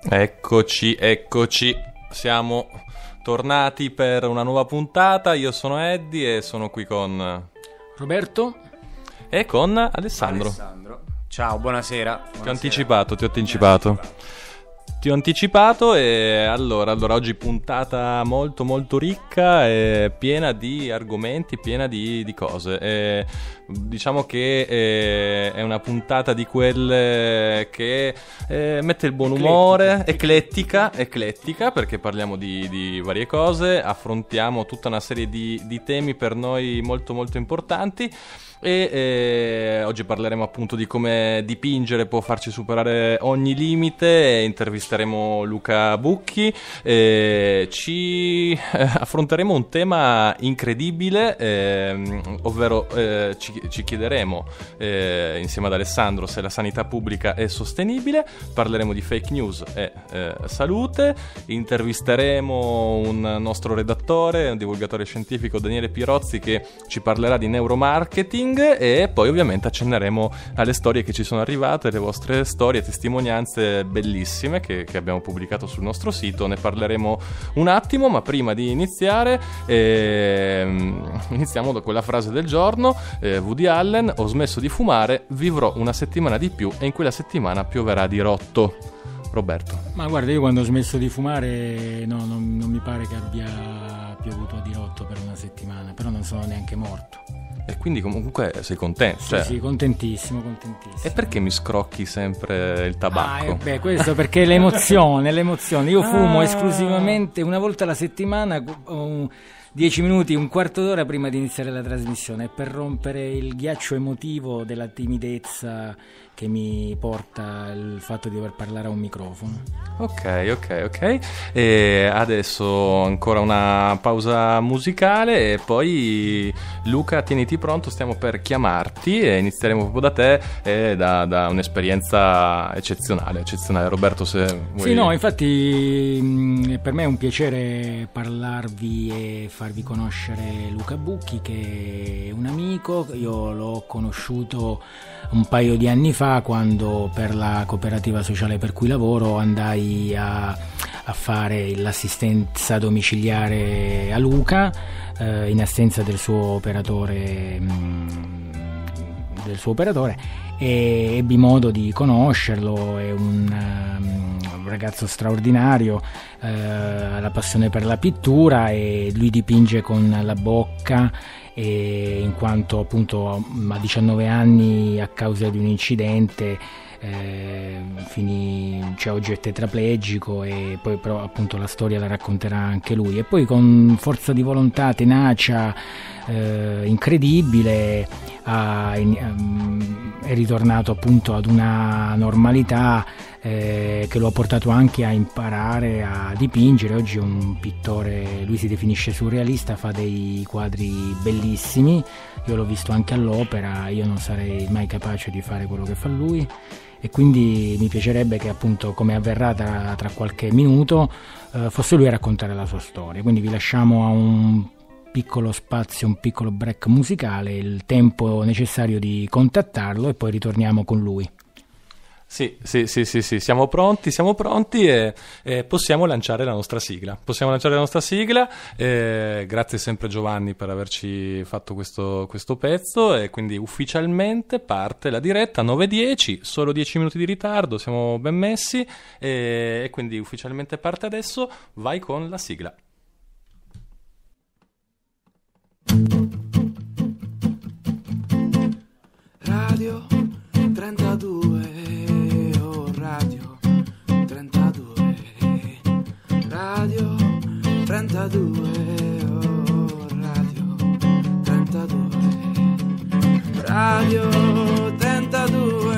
Eccoci, eccoci. Siamo tornati per una nuova puntata. Io sono Eddie e sono qui con Roberto e con Alessandro. Alessandro. Ciao, buonasera. buonasera. Ti ho anticipato, ti ho anticipato. Ti ho anticipato e allora, allora, oggi puntata molto molto ricca e piena di argomenti, piena di, di cose. E diciamo che è, è una puntata di quelle che eh, mette il buon umore, eclettica, eclettica perché parliamo di, di, varie cose, affrontiamo tutta una serie di, di temi per noi molto molto importanti e eh, oggi parleremo appunto di come dipingere può farci superare ogni limite intervisteremo Luca Bucchi eh, ci affronteremo un tema incredibile ehm, ovvero eh, ci, ci, chiederemo eh, insieme ad Alessandro se la sanità pubblica è sostenibile parleremo di fake news e eh, salute intervisteremo un nostro redattore un divulgatore scientifico Daniele Pirozzi che ci parlerà di neuromarketing marketing e poi ovviamente accenneremo alle storie che ci sono arrivate, le vostre storie, testimonianze bellissime che, che abbiamo pubblicato sul nostro sito, ne parleremo un attimo, ma prima di iniziare eh, iniziamo da quella frase del giorno, eh, Woody Allen, ho smesso di fumare, vivrò una settimana di più e in quella settimana pioverà di rotto. Roberto. Ma guarda, io quando ho smesso di fumare no, non, non mi pare che abbia piovuto a dirotto per una settimana, però non sono neanche morto. E quindi comunque sei contento. Sì, cioè... sì, contentissimo, contentissimo. E perché mi scrocchi sempre il tabacco? Ah, eh, beh, questo perché l'emozione, l'emozione. Io fumo ah. esclusivamente una volta alla settimana, um, dieci minuti, un quarto d'ora prima di iniziare la trasmissione, per rompere il ghiaccio emotivo della timidezza che mi porta il fatto di dover parlare a un microfono. Ok, ok, ok. E adesso ancora una pausa musicale e poi Luca, tieniti pronto, stiamo per chiamarti e inizieremo proprio da te e da, da un'esperienza eccezionale, eccezionale. Roberto, se vuoi... Sì, no, infatti mm, per me è un piacere parlarvi e farvi conoscere Luca Bucchi che è un amico, io l'ho conosciuto un paio di anni fa quando per la cooperativa sociale per cui lavoro andai a, a fare l'assistenza domiciliare a Luca eh, in assenza del suo operatore, mh, mm, del suo operatore e ebbi modo di conoscerlo, è un, um, ragazzo straordinario, eh, ha la passione per la pittura e lui dipinge con la bocca in quanto appunto a 19 anni a causa di un incidente eh, finì, cioè oggi è tetraplegico e poi però appunto la storia la racconterà anche lui. E poi con forza di volontà, tenacia eh, incredibile ha, in, è ritornato appunto ad una normalità eh, che lo ha portato anche a imparare a dipingere. Oggi è un pittore, lui si definisce surrealista, fa dei quadri bellissimi. Io l'ho visto anche all'opera, io non sarei mai capace di fare quello che fa lui e quindi mi piacerebbe che appunto come avverrà tra, tra qualche minuto eh, fosse lui a raccontare la sua storia. Quindi vi lasciamo a un piccolo spazio, un piccolo break musicale, il tempo necessario di contattarlo e poi ritorniamo con lui. Sì, sì, sì, sì, sì, siamo pronti, siamo pronti e, e, possiamo lanciare la nostra sigla. Possiamo lanciare la nostra sigla. Eh, grazie sempre Giovanni per averci fatto questo, questo, pezzo e quindi ufficialmente parte la diretta 9.10, solo 10 minuti di ritardo, siamo ben messi e, e quindi ufficialmente parte adesso. Vai con la sigla. Radio 32 radio 32 oh, radio 32 radio 32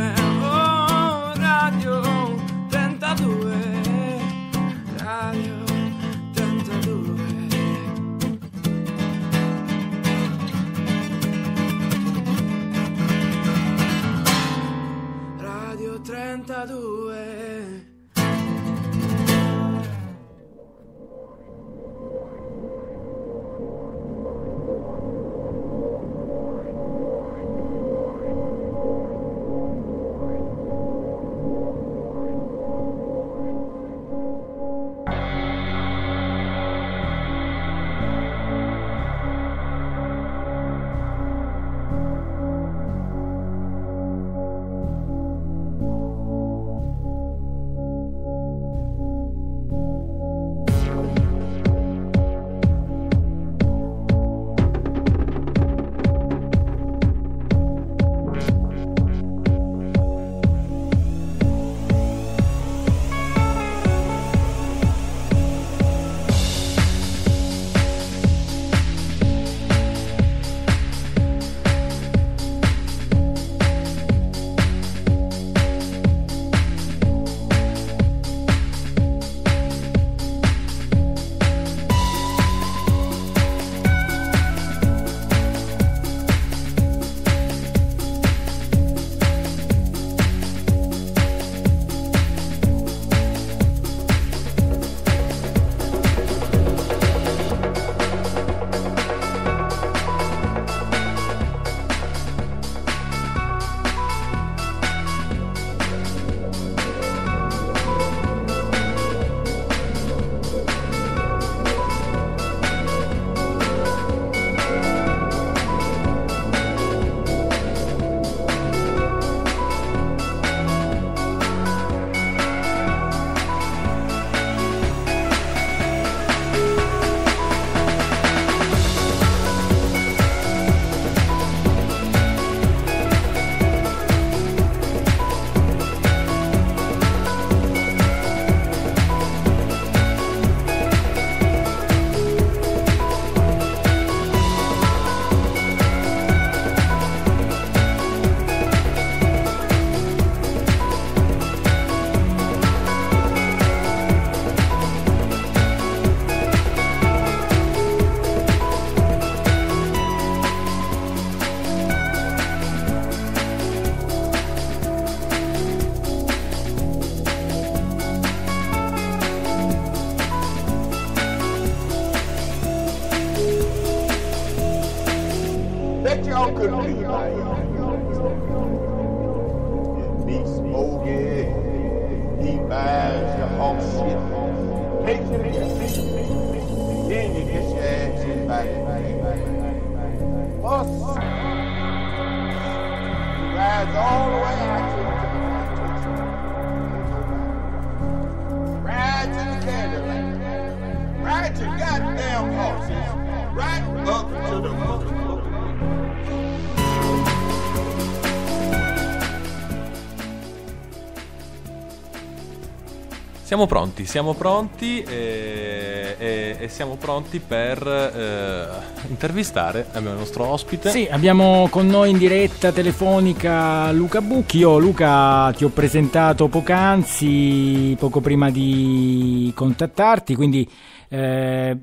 Siamo pronti, siamo pronti e, e- e siamo pronti per eh, intervistare il nostro ospite. Sì, abbiamo con noi in diretta telefonica Luca Bucchi. Io Luca ti ho presentato poc'anzi, poco prima di contattarti, quindi eh,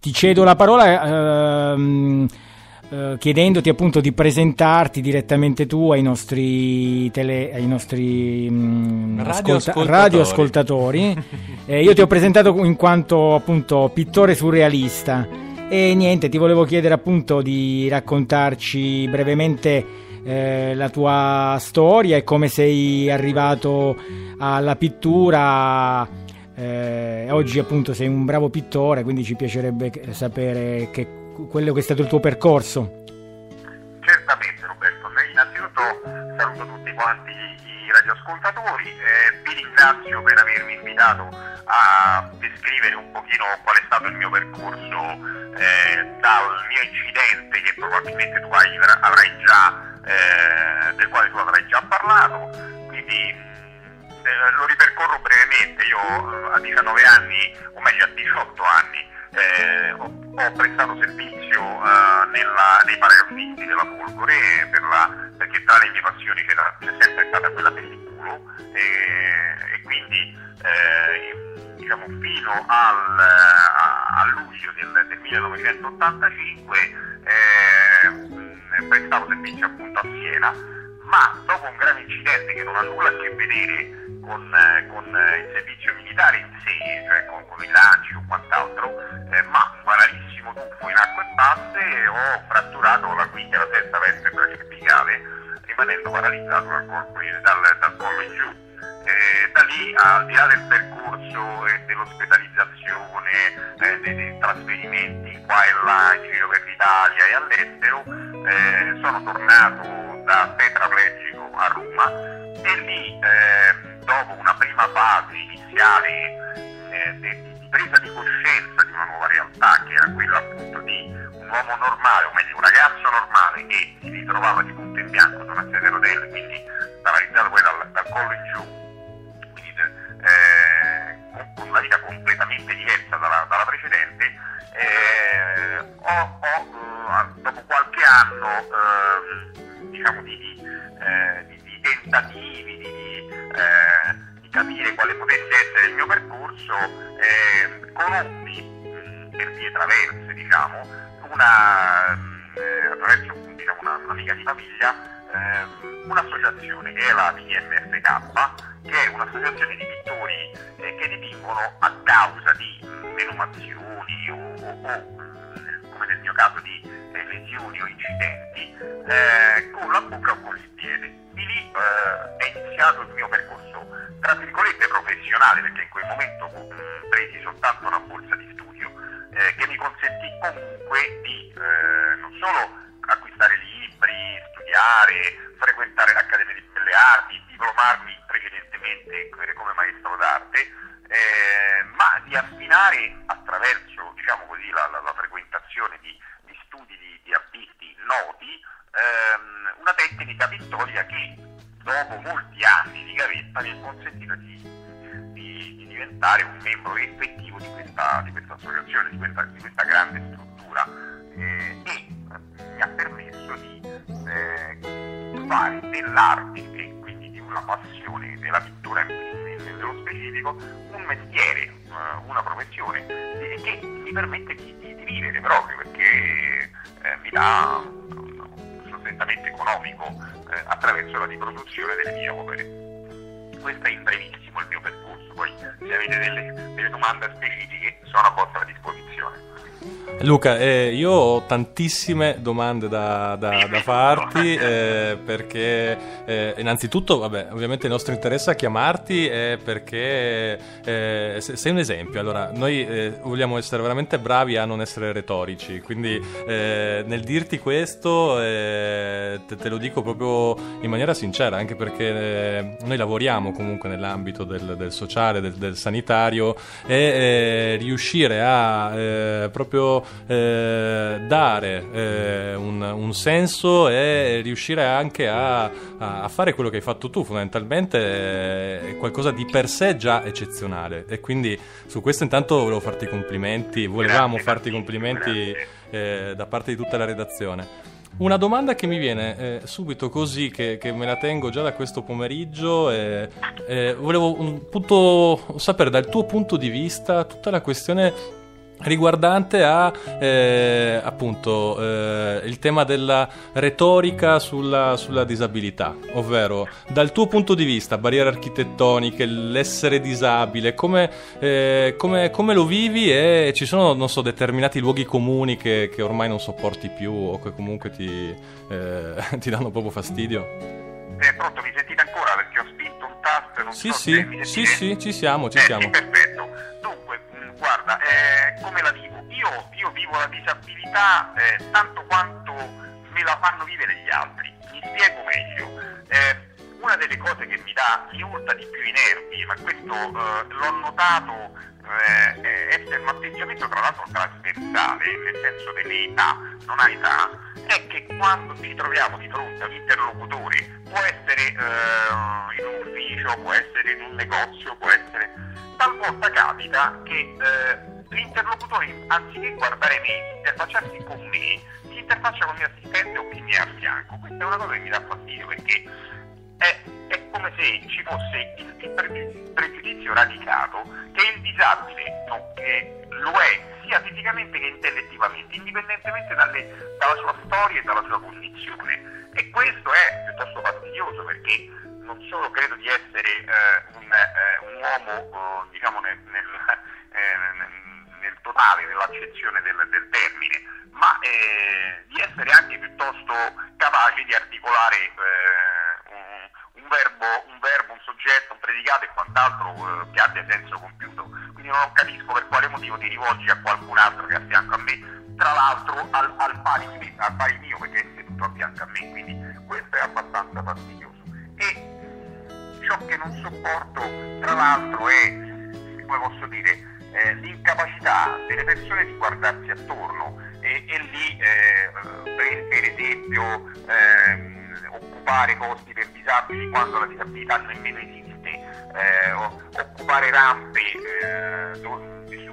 ti cedo la parola ehm, eh, chiedendoti appunto di presentarti direttamente tu ai nostri, tele, ai nostri mm, Radioascoltatori. radioascoltatori. Eh, io ti ho presentato in quanto appunto pittore surrealista. E niente, ti volevo chiedere appunto di raccontarci brevemente eh, la tua storia e come sei arrivato alla pittura. Eh, oggi appunto sei un bravo pittore, quindi ci piacerebbe che- sapere che quello che è stato il tuo percorso. Certamente Roberto, innanzitutto saluto tutti quanti i radioascoltatori, eh, vi ringrazio per avermi invitato a descrivere un pochino qual è stato il mio percorso eh, dal mio incidente che probabilmente tu hai- avrai già, eh, del quale tu avrai già parlato, quindi mh, eh, lo ripercorro brevemente, io eh, a 19 anni, o meglio a 18 anni, eh, ho, prestato servizio eh, nella- nei paracautisti della Folgore per la- perché tra le mie passioni c'era, c'è sempre stata quella il culo e, e quindi eh, diciamo fino al, a, a luglio del, del 1985 eh, prestavo servizio appunto a Siena ma dopo un grave incidente che non ha nulla a che vedere con, eh, con, eh, il servizio militare in sé, cioè con, con i lanci o quant'altro, eh, ma un banalissimo tuffo in acque basse ho fratturato la quinta e la sesta vertebra cervicale, rimanendo paralizzato dal, colpo in- dal- dal collo in giù. Eh, da lì, al di là del percorso e dell'ospedalizzazione, eh, dei, dei trasferimenti qua e là in giro per l'Italia e all'estero, eh, sono tornato da tetraplegico a Roma e lì, eh, dopo una prima fase iniziale eh, di presa di coscienza di una nuova realtà, che era quella appunto di un uomo normale, o meglio un ragazzo normale che si ritrovava di punto in bianco su una sedia a rotelle, quindi paralizzato poi dal, dal collo in giù, quindi eh, con, con una vita completamente diversa dalla, dalla precedente, eh, ho, ho, eh, dopo qualche anno ehm, diciamo di, di, eh, di- di tentativi, di, eh, di capire quale potesse essere il mio percorso, eh, conobbi mh, per vie traverse, diciamo, una, mh, eh, attraverso diciamo, una, un'amica di famiglia, ehm, un'associazione che è la PMFK, che è un'associazione di pittori eh, che dipingono a causa di mh, o, o- come nel mio caso di eh, lesioni o incidenti eh, con la bocca o con il piede. Di lì eh, è iniziato il mio percorso, tra virgolette, professionale, perché in quel momento mh, presi soltanto una borsa di studio eh, che mi consentì comunque di eh, non solo acquistare libri, studiare, frequentare l'Accademia di Belle Arti, diplomarmi precedentemente come maestro d'arte, eh, ma di affinare attraverso diciamo così, la, la- la frequentazione di, di studi di, di artisti noti ehm, una tecnica pittorica che dopo molti anni di gavetta mi ha consentito di, di- di diventare un membro effettivo di questa, questa associazione, di questa, questa grande struttura. Eh, e eh, mi ha permesso di eh, fare dell'arte una passione della pittura nello specifico un mestiere, eh, una professione che mi permette di, di- di vivere proprio perché eh, mi dà un sostentamento economico eh, attraverso la riproduzione delle mie opere. Questo è in brevissimo il mio percorso, poi se avete delle, delle domande specifiche sono a vostra disposizione. Luca, eh, io ho tantissime domande da, da, da farti eh, perché eh, innanzitutto, vabbè, ovviamente il nostro interesse a chiamarti è perché eh, sei un esempio. Allora, noi eh, vogliamo essere veramente bravi a non essere retorici, quindi eh, nel dirti questo te, te, lo dico proprio in maniera sincera, anche perché noi lavoriamo comunque nell'ambito del, del sociale, del, del, sanitario e riuscire a proprio eh, dare eh, un, un, senso e riuscire anche a, a, fare quello che hai fatto tu, fondamentalmente è qualcosa di per sé già eccezionale. E quindi su questo intanto volevo farti i complimenti, volevamo grazie, farti i complimenti eh, da parte di tutta la redazione. Una domanda che mi viene eh, subito così, che, che, me la tengo già da questo pomeriggio, eh, eh, volevo un punto, sapere dal tuo punto di vista tutta la questione riguardante a eh, appunto eh, il tema della retorica sulla, sulla, disabilità, ovvero dal tuo punto di vista, barriere architettoniche, l'essere disabile, come, eh, come, come lo vivi e ci sono, non so, determinati luoghi comuni che, che ormai non sopporti più o che comunque ti, eh, ti danno proprio fastidio? Eh, pronto, mi sentite ancora perché ho spinto un tasto non sì, so sì, sì, sì, ci siamo, ci eh, siamo. Sì, perfetto. Guarda, eh, come la vivo? Io, io vivo la disabilità eh, tanto quanto me la fanno vivere gli altri. Mi spiego meglio. Eh, una delle cose che mi dà, mi urta di più i nervi, ma questo eh, l'ho notato eh, essere un atteggiamento tra l'altro trasversale, nel senso delle età, non ha età, è che quando ci troviamo di fronte a un interlocutore, può essere eh, in un ufficio, può essere in un negozio, può essere... talvolta capita che eh, l'interlocutore anziché guardare me, interfacciarsi con me, si interfaccia con il mio assistente o chi mi è a fianco. Questa è una cosa che mi dà fastidio perché è, è come se ci fosse il, pregiudizio radicato che il disabile, no, che lo è sia fisicamente che intellettivamente, indipendentemente dalle, dalla sua storia e dalla sua condizione. E questo è piuttosto fastidioso perché non solo credo di essere eh, un, eh, un, uomo, eh, diciamo, nel, nel, eh, nel totale dell'accezione del, del termine, ma eh, di essere anche piuttosto capaci di articolare eh, un, un, verbo, un, verbo, un soggetto, un predicato e quant'altro eh, che abbia senso compiuto. Quindi non capisco per quale motivo ti rivolgi a qualcun altro che è a fianco a me, tra l'altro al, al, pari, al pari mio perché è seduto a fianco a me, quindi questo è abbastanza fastidioso. E ciò che non sopporto, tra l'altro, è, come posso dire, eh, l'incapacità delle persone di guardarsi attorno e, e lì eh, per, per, esempio ehm, occupare posti per disabili quando la disabilità nemmeno esiste, eh, occupare rampe eh,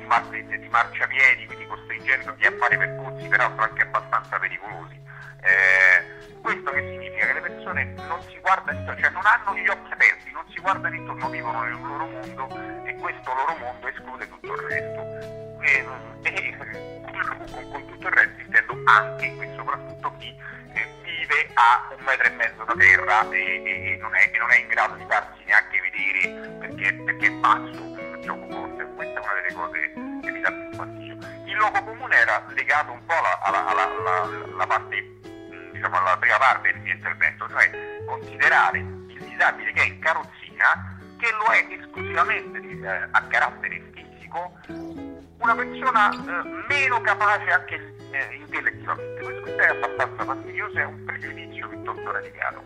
marce, di marciapiedi, quindi costringendoti a fare percorsi peraltro anche abbastanza pericolosi. Eh, questo che significa? Che le persone non si guardano cioè non hanno gli occhi aperti, non si guardano intorno, vivono nel loro mondo e questo loro mondo esclude tutto il resto. E, e con, con, tutto il resto intendo anche e soprattutto chi eh, vive a un metro e mezzo da terra e, e, e, non, è, non, è, in grado di farsi neanche vedere perché, perché è pazzo il gioco forte. Questa è una delle cose che mi dà più fastidio. Il luogo comune era legato un po' alla, alla, alla, alla parte diciamo, alla prima parte del mio intervento, cioè considerare il disabile che è in carrozzina, che lo è esclusivamente eh, a carattere fisico, una persona eh, meno capace anche eh, intellettivamente. Questo è abbastanza fastidioso, è un pregiudizio piuttosto radicato.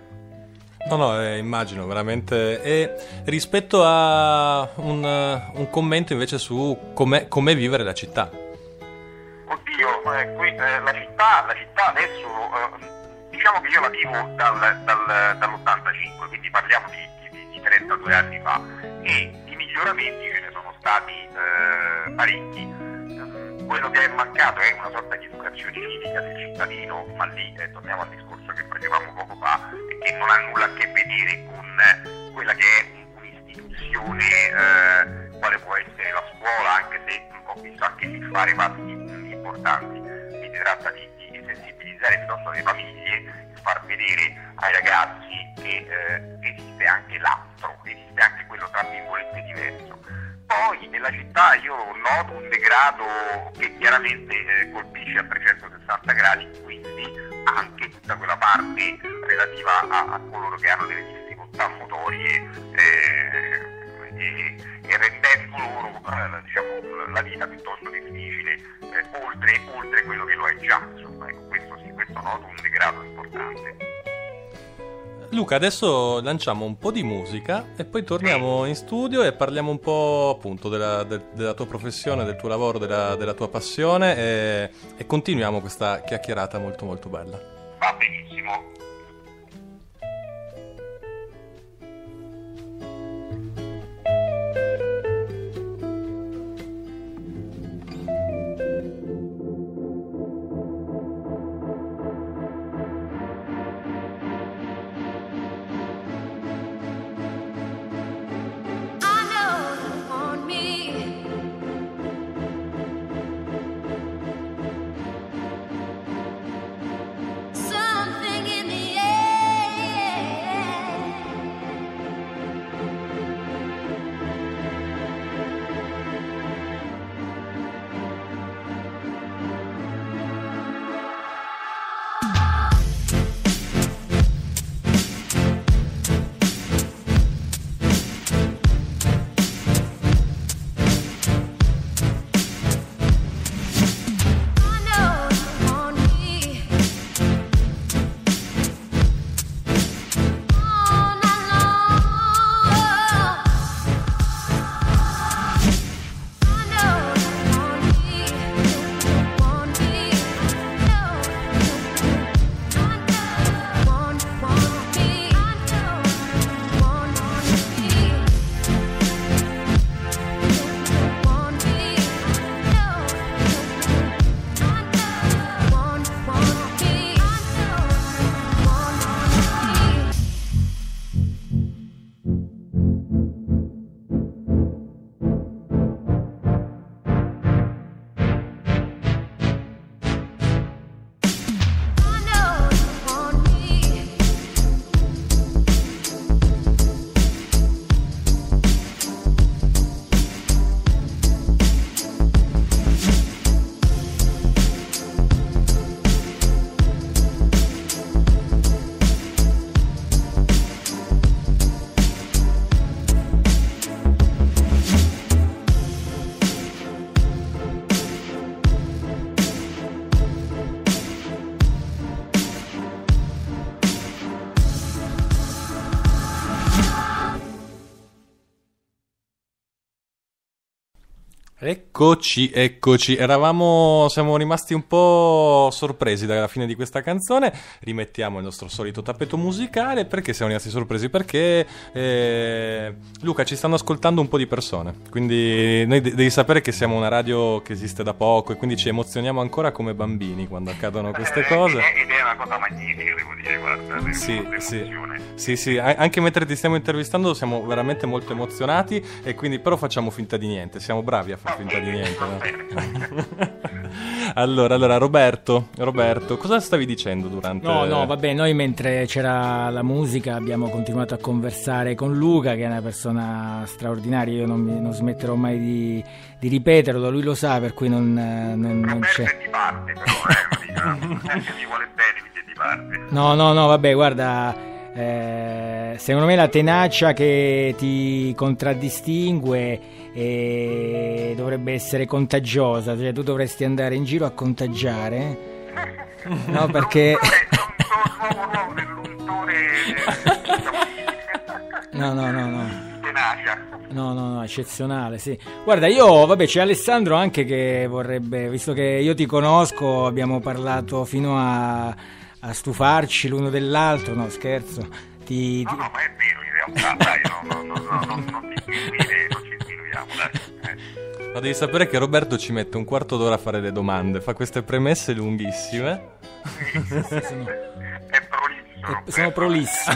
No, no, eh, immagino veramente. E rispetto a un, un commento invece su com'è, com'è, vivere la città. Oddio, eh, qui, eh, la, città, la città adesso eh, diciamo che io la vivo dal, dal, dall'85, quindi parliamo di, di, di, 32 anni fa e di miglioramenti ce ne sono stati eh, parecchi. Quello che è mancato è una sorta di educazione civica del cittadino, ma lì eh, torniamo al discorso che facevamo poco fa che non ha nulla a che vedere con quella che è un'istituzione eh, quale può essere la scuola, anche se ho visto anche lì fare passi importanti. Quindi si tratta di sensibilizzare piuttosto le famiglie, far vedere ai ragazzi che eh, esiste anche l'altro, esiste anche quello tra virgolette diverso. Poi nella città io noto un degrado che chiaramente eh, colpisce a 360 gradi, quindi anche tutta quella parte relativa a, a coloro che hanno delle difficoltà motorie eh, e, e rendendo loro eh, diciamo, la vita piuttosto difficile, eh, oltre, oltre quello che lo è già. Insomma, ecco, questo sì, questo noto un degrado importante. Luca, adesso lanciamo un po' di musica e poi torniamo in studio e parliamo un po' appunto della, de- della tua professione, del tuo lavoro, della, della tua passione e, e continuiamo questa chiacchierata molto molto bella. Va benissimo. Eccoci, eccoci. Eravamo, siamo rimasti un po' sorpresi dalla fine di questa canzone. Rimettiamo il nostro solito tappeto musicale. Perché siamo rimasti sorpresi? Perché eh, Luca ci stanno ascoltando un po' di persone. Quindi noi de- devi sapere che siamo una radio che esiste da poco e quindi ci emozioniamo ancora come bambini quando accadono queste Eh, cose. Ed è, una cosa magnifica, devo dire, guarda. Sì, sì, sì, sì, a- anche mentre ti stiamo intervistando siamo veramente molto emozionati e quindi però facciamo finta di niente, siamo bravi a far finta di niente. Va no? allora, allora, Roberto, Roberto, cosa stavi dicendo durante... No, no, vabbè, noi mentre c'era la musica abbiamo continuato a conversare con Luca, che è una persona straordinaria, io non, mi- non smetterò mai di, di ripeterlo, lui lo sa, per cui non, eh, non- non Roberto c'è... è di parte, però, eh, diciamo. Se ti vuole bene, quindi è di parte. No, no, no, vabbè, guarda, eh, secondo me la tenacia che ti contraddistingue eh, dovrebbe essere contagiosa, cioè tu dovresti andare in giro a contagiare, no, perché... No, no, no, no. No, no, no, eccezionale, sì. Guarda, io, vabbè, c'è Alessandro anche che vorrebbe, visto che io ti conosco, abbiamo parlato fino a, a stufarci l'uno dell'altro, no, scherzo. Ti, No, ti- no, ma è vero in realtà, dai, no, no, no, no, no, sminuiamo, dai. Eh. Ma devi sapere che Roberto ci mette un quarto d'ora a fare le domande, fa queste premesse lunghissime. sono, È prolisso. Roberto. sono prolissi.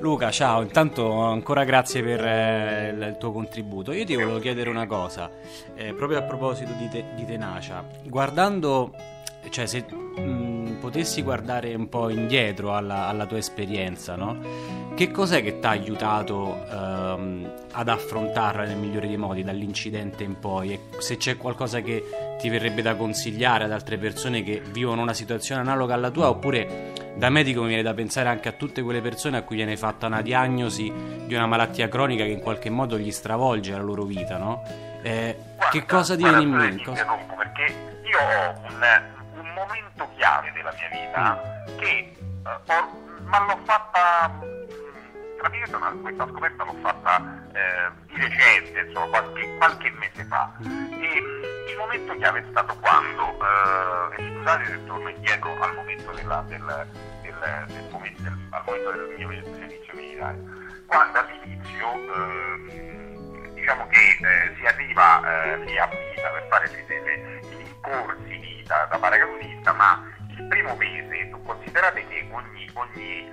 Luca, ciao, intanto ancora grazie per eh, il il tuo contributo. Io ti volevo chiedere una cosa, eh, proprio a proposito di, te- di tenacia. Guardando, cioè se mh, potessi guardare un po' indietro alla, alla tua esperienza, no? Che cos'è che ti ha aiutato ehm, ad affrontarla nel migliore dei modi dall'incidente in poi? E se c'è qualcosa che ti verrebbe da consigliare ad altre persone che vivono una situazione analoga alla tua, oppure da medico mi viene da pensare anche a tutte quelle persone a cui viene fatta una diagnosi di una malattia cronica che in qualche modo gli stravolge la loro vita, no? Eh, che Guarda, cosa ti viene in mente? Cosa- perché io ho un momento chiave della mia vita Mm. che eh, ho- ma l'ho fatta praticamente una- questa scoperta l'ho fatta eh, di recente, insomma qualche, qualche mese fa e mh, il momento chiave è stato quando eh, e scusate se torno indietro al momento della, del, del, del momento, del- al momento del mio servizio militare quando all'inizio ehm, diciamo che eh, si arriva eh, lì a vita per fare le- corsi da, da paracadutista, ma il primo mese, considerate che ogni, ogni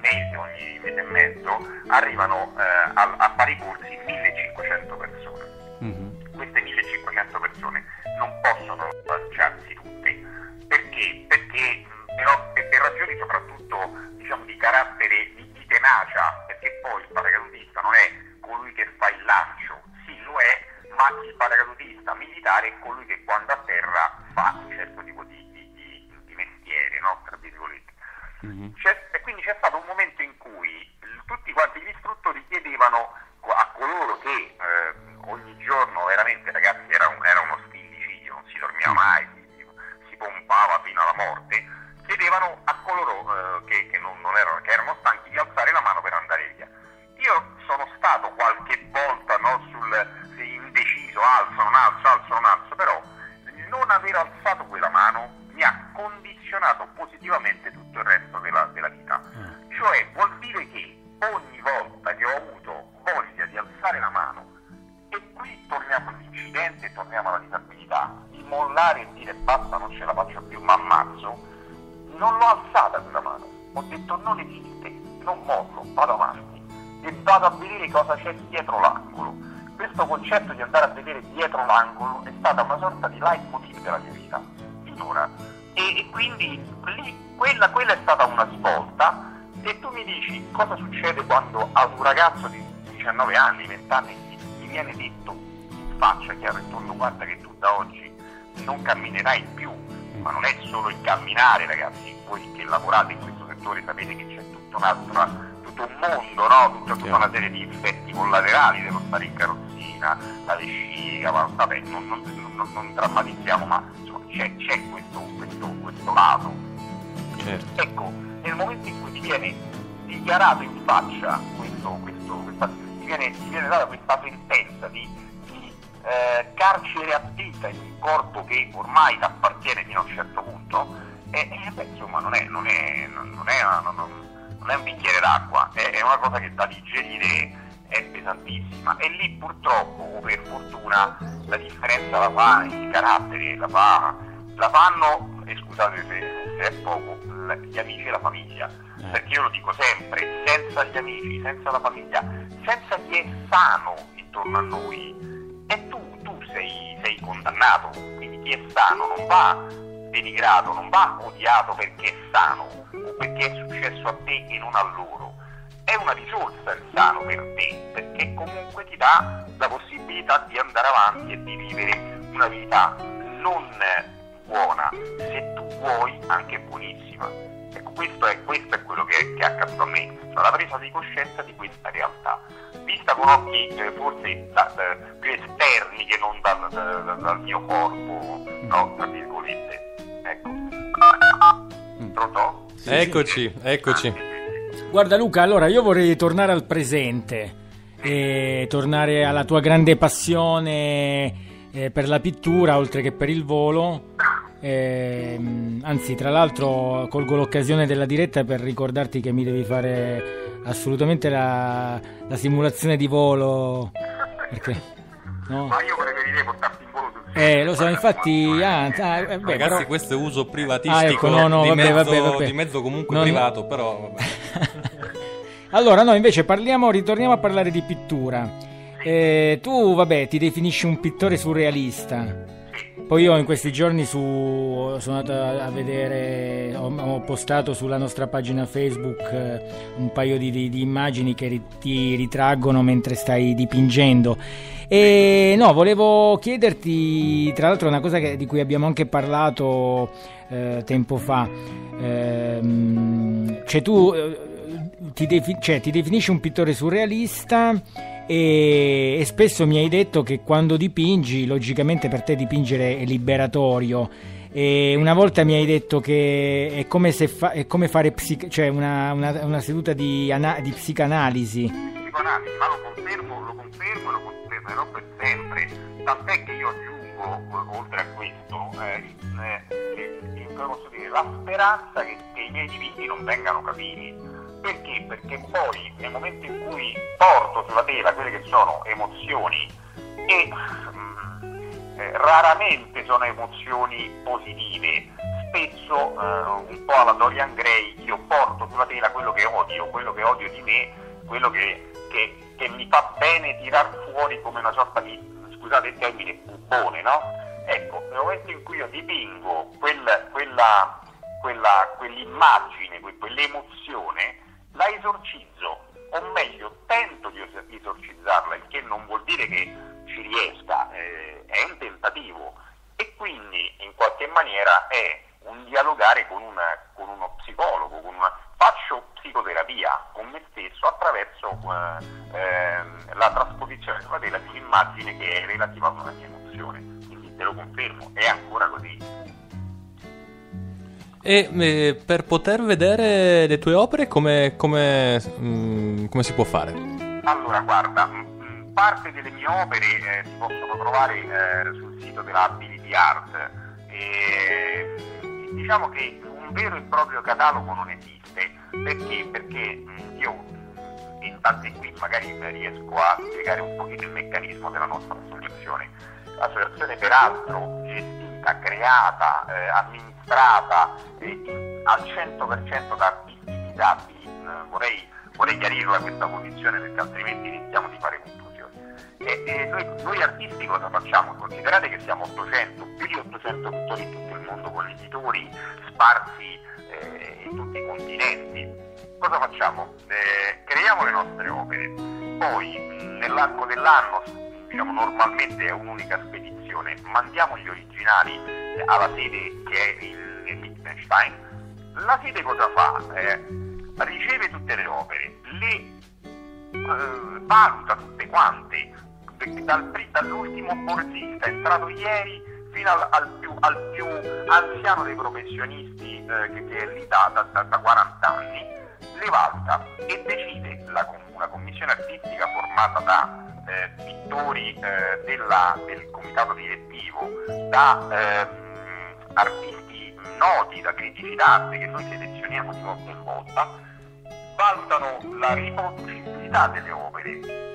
mese, ogni mese e mezzo arrivano eh, a, a fare i corsi 1500 persone Mhm. queste 1500 persone non possono lanciarsi tutte perché? Perché però per, per ragioni soprattutto diciamo di carattere di, di tenacia perché poi il paracadutista non è colui che fa il lancio sì lo è ma il paracadutista militare è colui che quando a terra fa un certo tipo di, di, di- di mestiere no? tra virgolette Mhm. c'è- e quindi c'è stato un momento in cui tutti quanti gli istruttori chiedevano a coloro che eh, ogni giorno veramente ragazzi era, un- era uno stillicidio, non si dormiva mai, si, si pompava fino alla morte, chiedevano a coloro eh, che, che non, non erano, che erano stanchi di alzare la mano per andare via. Io sono stato qualche volta no, sul indeciso, alzo, non alzo, alzo, non alzo, però non aver alzato quella mano mi ha condizionato positivamente tutto il resto della, della vita. Cioè vuol dire che ogni volta che ho avuto voglia di alzare la mano, e qui torniamo all'incidente, torniamo alla disabilità, di mollare e dire basta, non ce la faccio più, ma ammazzo, non l'ho alzata quella mano. Ho detto non esiste, non mollo, vado avanti e vado a vedere cosa c'è dietro l'angolo. Questo concetto di andare a vedere dietro l'angolo è stata una sorta di leitmotiv della mia vita, finora. E, e quindi lì, quella, quella è stata una svolta e tu mi dici cosa succede quando a un ragazzo di 19 anni, 20 anni gli, viene detto in faccia chiaro e tondo guarda che tu da oggi non camminerai più, ma non è solo il camminare ragazzi, voi che lavorate in questo settore sapete che c'è tutto un altro tutto un mondo, no? tutta, tutta una serie di effetti collaterali dello stare in carrozzina, la vescica, ma vabbè, non, non, non- non drammatizziamo, ma insomma c'è, c'è questo, questo, questo lato. Certo. Ecco, nel momento in cui ti viene dichiarato in faccia questo, questo, questa, ti, viene, ti viene data questa sentenza di, di eh, carcere a vita in un corpo che ormai ti appartiene fino a un certo punto, e, e, beh, insomma non è, non è, non non è, una- non- non- è un bicchiere d'acqua, è, una cosa che da digerire è pesantissima. E lì purtroppo o per fortuna la differenza la fa il carattere, la, fa, la fanno, e scusate se, se è poco, gli amici e la famiglia, perché io lo dico sempre, senza gli amici, senza la famiglia, senza chi è sano intorno a noi, e tu, tu sei, sei condannato, quindi chi è sano non va denigrato, non va odiato perché è sano o perché è successo a te e non a loro. È una risorsa il sano per te, perché comunque ti dà la possibilità di andare avanti e di vivere una vita non buona, se tu vuoi anche buonissima. Ecco, questo è, questo è quello che, che è accaduto a me, cioè la presa di coscienza di questa realtà, vista con occhi eh, forse da- da- più esterni che non dal, dal- dal mio corpo, no, tra virgolette. Ecco. Pronto? Eccoci, eccoci. Guarda Luca, allora io vorrei tornare al presente e tornare alla tua grande passione eh, per la pittura oltre che per il volo. Ehm, anzi, tra l'altro colgo l'occasione della diretta per ricordarti che mi devi fare assolutamente la, la simulazione di volo. Perché? No? Ma io preferirei portarti Eh, lo so, infatti... Ah, ah, eh, beh, Ragazzi, però- questo è uso privatistico Ah, ecco, no, no, di, vabbè, mezzo, vabbè, vabbè. di mezzo comunque Non- privato, però. Allora, no, invece parliamo, ritorniamo a parlare di pittura. Eh, tu, vabbè, ti definisci un pittore surrealista. poi io in questi giorni su, sono andato a, vedere, ho, ho postato sulla nostra pagina Facebook eh, un paio di, di- di immagini che ti ritraggono mentre stai dipingendo. E no, volevo chiederti, tra l'altro, una cosa che- di cui abbiamo anche parlato eh, tempo fa. Ehm, cioè, tu eh, ti, defi- cioè, ti definisci un pittore surrealista e, e spesso mi hai detto che quando dipingi, logicamente per te dipingere è liberatorio. E una volta mi hai detto che è come, fa- è come fare psic- cioè una, una- una seduta di, ana- di psicanalisi. psicoanalisi, ma lo confermo, lo confermo lo confermerò per sempre. Tant'è che io aggiungo, eh, oltre a questo, eh, eh, dire, la speranza che, che i miei dipinti non vengano capiti. Perché? Perché poi nel momento in cui porto sulla tela quelle che sono emozioni e mm, eh, raramente sono emozioni positive, spesso eh, un po' alla Dorian Gray io porto sulla tela quello che odio, quello che odio di me, quello che, che- che mi fa bene tirar fuori come una sorta di, scusate il termine, bubone, no? Ecco, nel momento in cui io dipingo quel- quella, quella- quell'immagine, que- quell'emozione, la esorcizzo, o meglio, tento di es- esorcizzarla, il che non vuol dire che ci riesca, eh, è un tentativo e quindi in qualche maniera è un dialogare con, una- con uno psicologo, con una- faccio psicoterapia con me stesso attraverso eh, ehm, la trasposizione tela di un'immagine che è relativa a una mia emozione, quindi te lo confermo, è ancora così. E eh, per poter vedere le tue opere come, come, mm, come si può fare? Allora, guarda, mh, parte delle mie opere eh, si possono trovare eh, sul sito della Ability Art. E, diciamo che un vero e proprio catalogo non esiste. Perché? Perché mh, io mh, in tanti qui magari riesco a spiegare un pochino il meccanismo della nostra associazione. L'associazione peraltro gestita, creata, eh, amministrata eh, al 100% da artisti disabili. Eh, vorrei vorrei chiarirla questa posizione perché altrimenti rischiamo di fare confusioni. E, e noi, noi artisti cosa facciamo? Considerate che siamo 800, più di 800 pittori in tutto il mondo con editori sparsi eh, in tutti i continenti. Cosa facciamo? Eh, creiamo le nostre opere, poi nell'arco dell'anno, diciamo normalmente è un'unica spedizione, mandiamo gli originali eh, alla sede che è il, il Liechtenstein. La sede cosa fa? Eh, riceve tutte le opere, le eh, valuta tutte quante, dal dall'ultimo borsista entrato ieri fino al, al più, al più anziano dei professionisti eh, che, che è lì da, da- da- da 40 anni, le valuta e decide la una commissione artistica formata da eh, pittori eh, della- del comitato direttivo, da ehm, artisti noti, da critici d'arte che noi selezioniamo di volta in volta, valutano la riproducibilità delle opere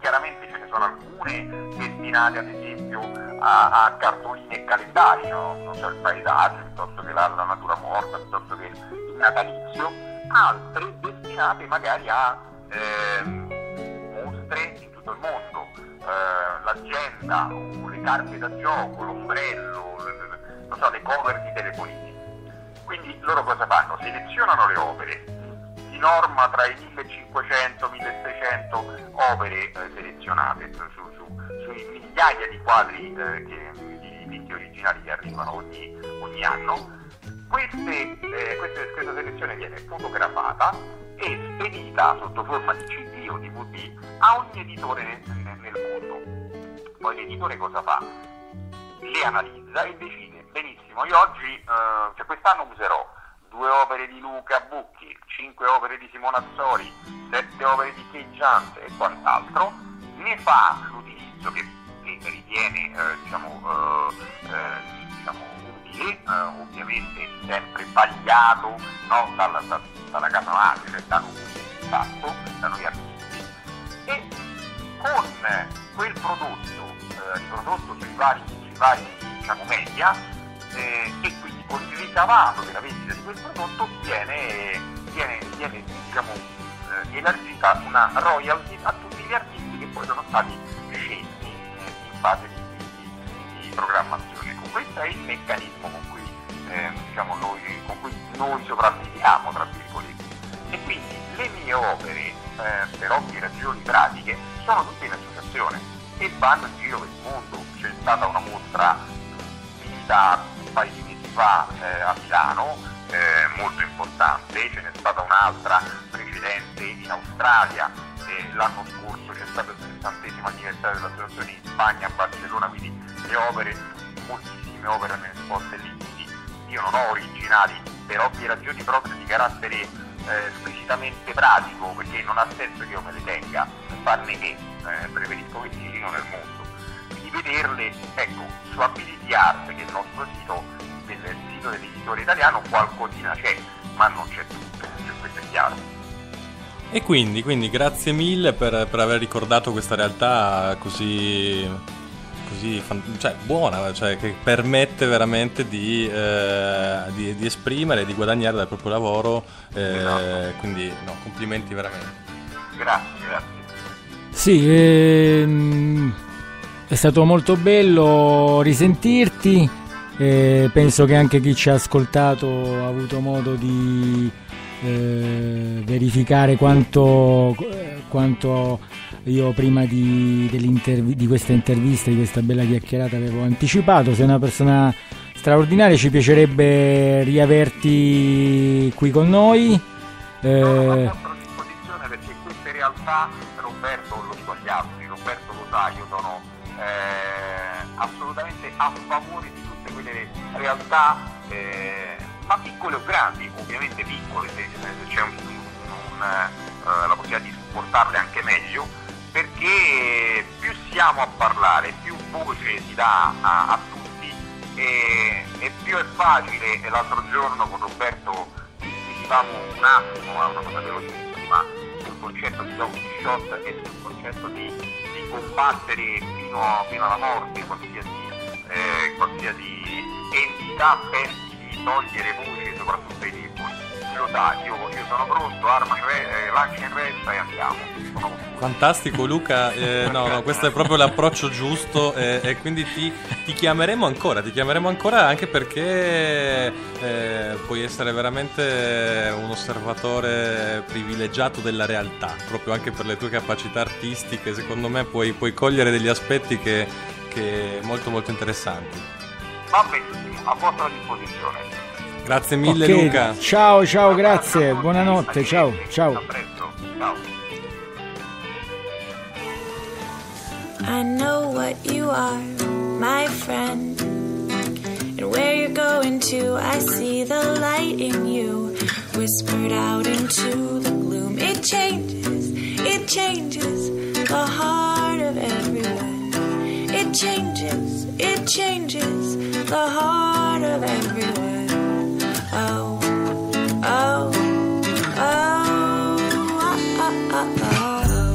chiaramente ce ne sono alcune destinate ad esempio a, a cartoline e calendari, no? non so, il paesaggio, piuttosto che la, la natura morta, piuttosto che il natalizio, altre destinate magari a ehm, mostre in tutto il mondo, eh, l'agenda o le carte da gioco, l'ombrello, le- le- so, le cover di telefonini. Quindi loro cosa fanno? Selezionano le opere, norma tra i 1500 e 1600 opere eh, selezionate su, su- su- sui migliaia di quadri eh, che, di dipinti originali che arrivano ogni, ogni anno. Queste, eh, queste- questa selezione viene fotografata e spedita sotto forma di CD o DVD a ogni editore nel, nel mondo. Poi l'editore cosa fa? le analizza e decide benissimo io oggi eh, cioè quest'anno userò due opere di Luca Bucchi cinque opere di Simona Azzori sette opere di Jant e quant'altro ne fa l'utilizzo che, che ritiene eh, diciamo, eh, eh, diciamo utile eh, ovviamente sempre vagliato no, dalla, da- dalla casa madre cioè da noi fatto da noi artisti. E con quel prodotto eh, riprodotto sui vari, sui vari diciamo, media eh, e quindi il ricavato della vendita di quel prodotto viene, viene, viene diciamo, eh, elargita una royalty a tutti gli artisti che poi sono stati scelti eh, in fase di, di- di programmazione. Ecco, questo è il meccanismo con cui, eh, diciamo, noi, con cui noi sopravviviamo, tra virgolette. E quindi le mie opere, eh, per ovvie ragioni pratiche, sono tutte in associazione e vanno in giro per il mondo. C'è stata una mostra finita paio di mesi fa eh, a Milano, eh, molto importante, ce n'è stata un'altra precedente in Australia, l'anno scorso c'è stato il 60 anniversario dell'associazione in Spagna, a Barcellona, quindi le opere, moltissime opere hanno esposte lì, quindi io non ho originali per ovvie ragioni proprio di carattere eh, squisitamente pratico, perché non ha senso che io me le tenga, farne che, eh, preferisco che girino nel mondo. Di vederle, ecco, su Ability Art, che è il nostro sito, del sito dell'editore italiano, qualcosina c'è, ma non c'è tutto, cioè, questo è chiaro. E quindi, quindi grazie mille per, per aver ricordato questa realtà così, così fan- cioè, buona, cioè, che permette veramente di, eh, di- di esprimere e di guadagnare dal proprio lavoro. eh, Esatto. Quindi, no, complimenti veramente. Grazie, grazie. Sì, ehm, è stato molto bello risentirti. Eh, penso che anche chi ci ha ascoltato ha avuto modo di eh, verificare quanto, quanto io prima di, di questa intervista, di questa bella chiacchierata avevo anticipato. Sei una persona straordinaria, ci piacerebbe riaverti qui con noi. Eh, a vostra disposizione perché queste realtà, Roberto lo dico agli altri, Roberto lo sa, io sono eh, assolutamente a favore realtà, eh, ma piccole o grandi, ovviamente piccole, se, se c'è un- un, eh, la possibilità di supportarle anche meglio, perché più siamo a parlare, più voce si dà a, a tutti. E, e più è facile, e l'altro giorno con Roberto discutivamo un attimo, è una cosa velocissima, sul concetto di Don Quixote e sul concetto di, di combattere fino, fino alla morte qualsiasi, eh, qualsiasi entità di togliere voce, soprattutto ai deboli. Lo sa, io, io sono pronto, arma in re, eh, lancia in resta e andiamo. Fantastico Luca, eh, no, no, questo è proprio l'approccio giusto eh, e quindi ti, ti chiameremo ancora, ti chiameremo ancora anche perché eh, puoi essere veramente un osservatore privilegiato della realtà, proprio anche per le tue capacità artistiche, secondo me puoi, puoi cogliere degli aspetti che, che molto molto interessanti. Va benissimo, a vostra disposizione. Grazie mille ok, Luca. Ciao, ciao, grazie, buonanotte, ciao, ciao. A presto, ciao. I know what you are, my friend. And where you're going to, I see the light in you. Whispered out into the gloom. It changes, it changes the heart of everyone. It changes, it changes the heart of everyone. Oh, oh, oh, oh, oh, oh. oh.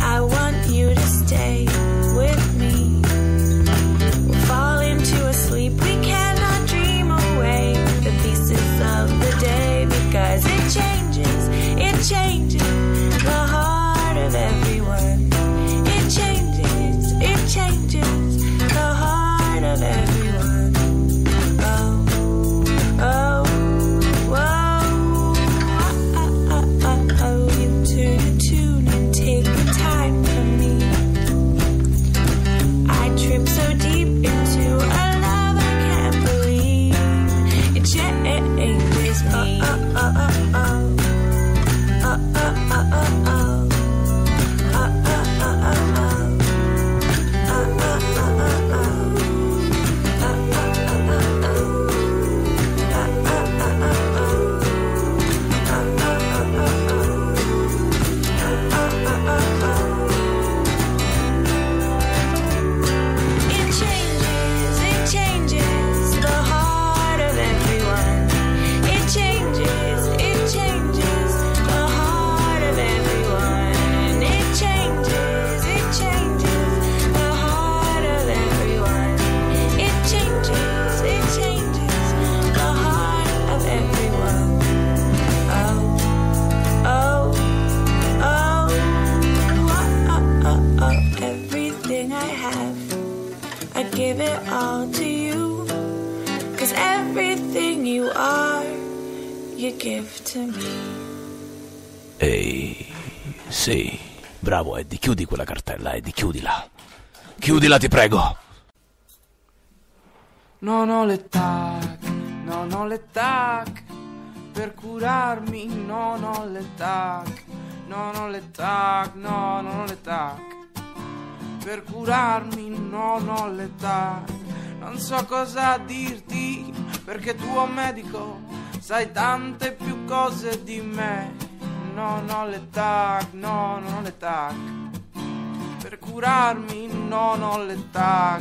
I want you to stay with me. We'll fall into a sleep we cannot dream away the pieces of the day because it changes, it changes bravo Eddie, chiudi quella cartella, Eddie, chiudila. Chiudila, ti prego. Non ho le tac, non ho le tac per curarmi, non ho le tac, non ho le tac, no, non ho le tac per curarmi, non ho le tac. Non so cosa dirti perché tu, oh medico, sai tante più cose di me. Non ho le tac, no, non ho le tac. Per curarmi non ho l'età,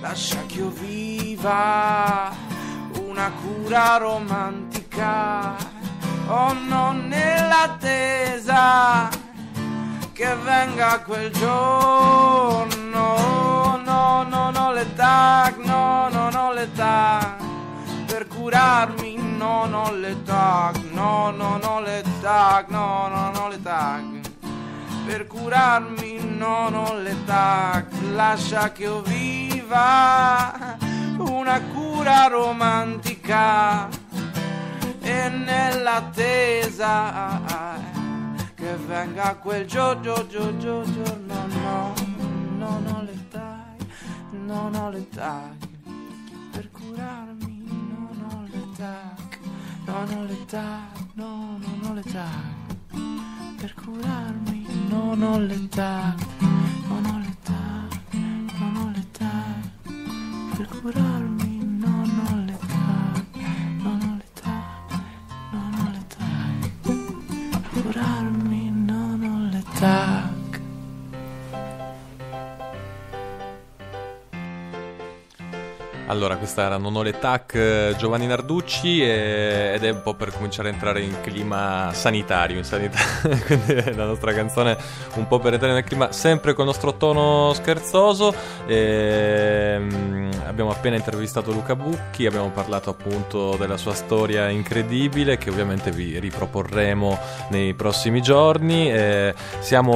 lascia che io viva una cura romantica, oh non nell'attesa che venga quel giorno, no, non ho l'età, no, non ho l'età per curarmi, non ho l'età, no, non ho l'età, no, non ho l'età per curarmi non ho l'età, lascia che io viva una cura romantica e nell'attesa che venga quel giorno, giorno, giorno, no, non ho l'età, non ho l'età per curarmi, l'età, non ho l'età, no, non ho l'età. Per curarmi non ho l'età, non ho l'età, non ho l'età, per curarmi non ho l'età, non ho l'età, non ho l'età, per curarmi non ho l'età. Allora, questa era Non ho le tac eh, Giovanni Narducci e- ed è un po' per cominciare a entrare in clima sanitario, in sanità. quindi è la nostra canzone un po' per entrare nel clima, sempre con il nostro tono scherzoso. Ehm, abbiamo appena intervistato Luca Bucchi, abbiamo parlato appunto della sua storia incredibile che ovviamente vi riproporremo nei prossimi giorni. Eh, siamo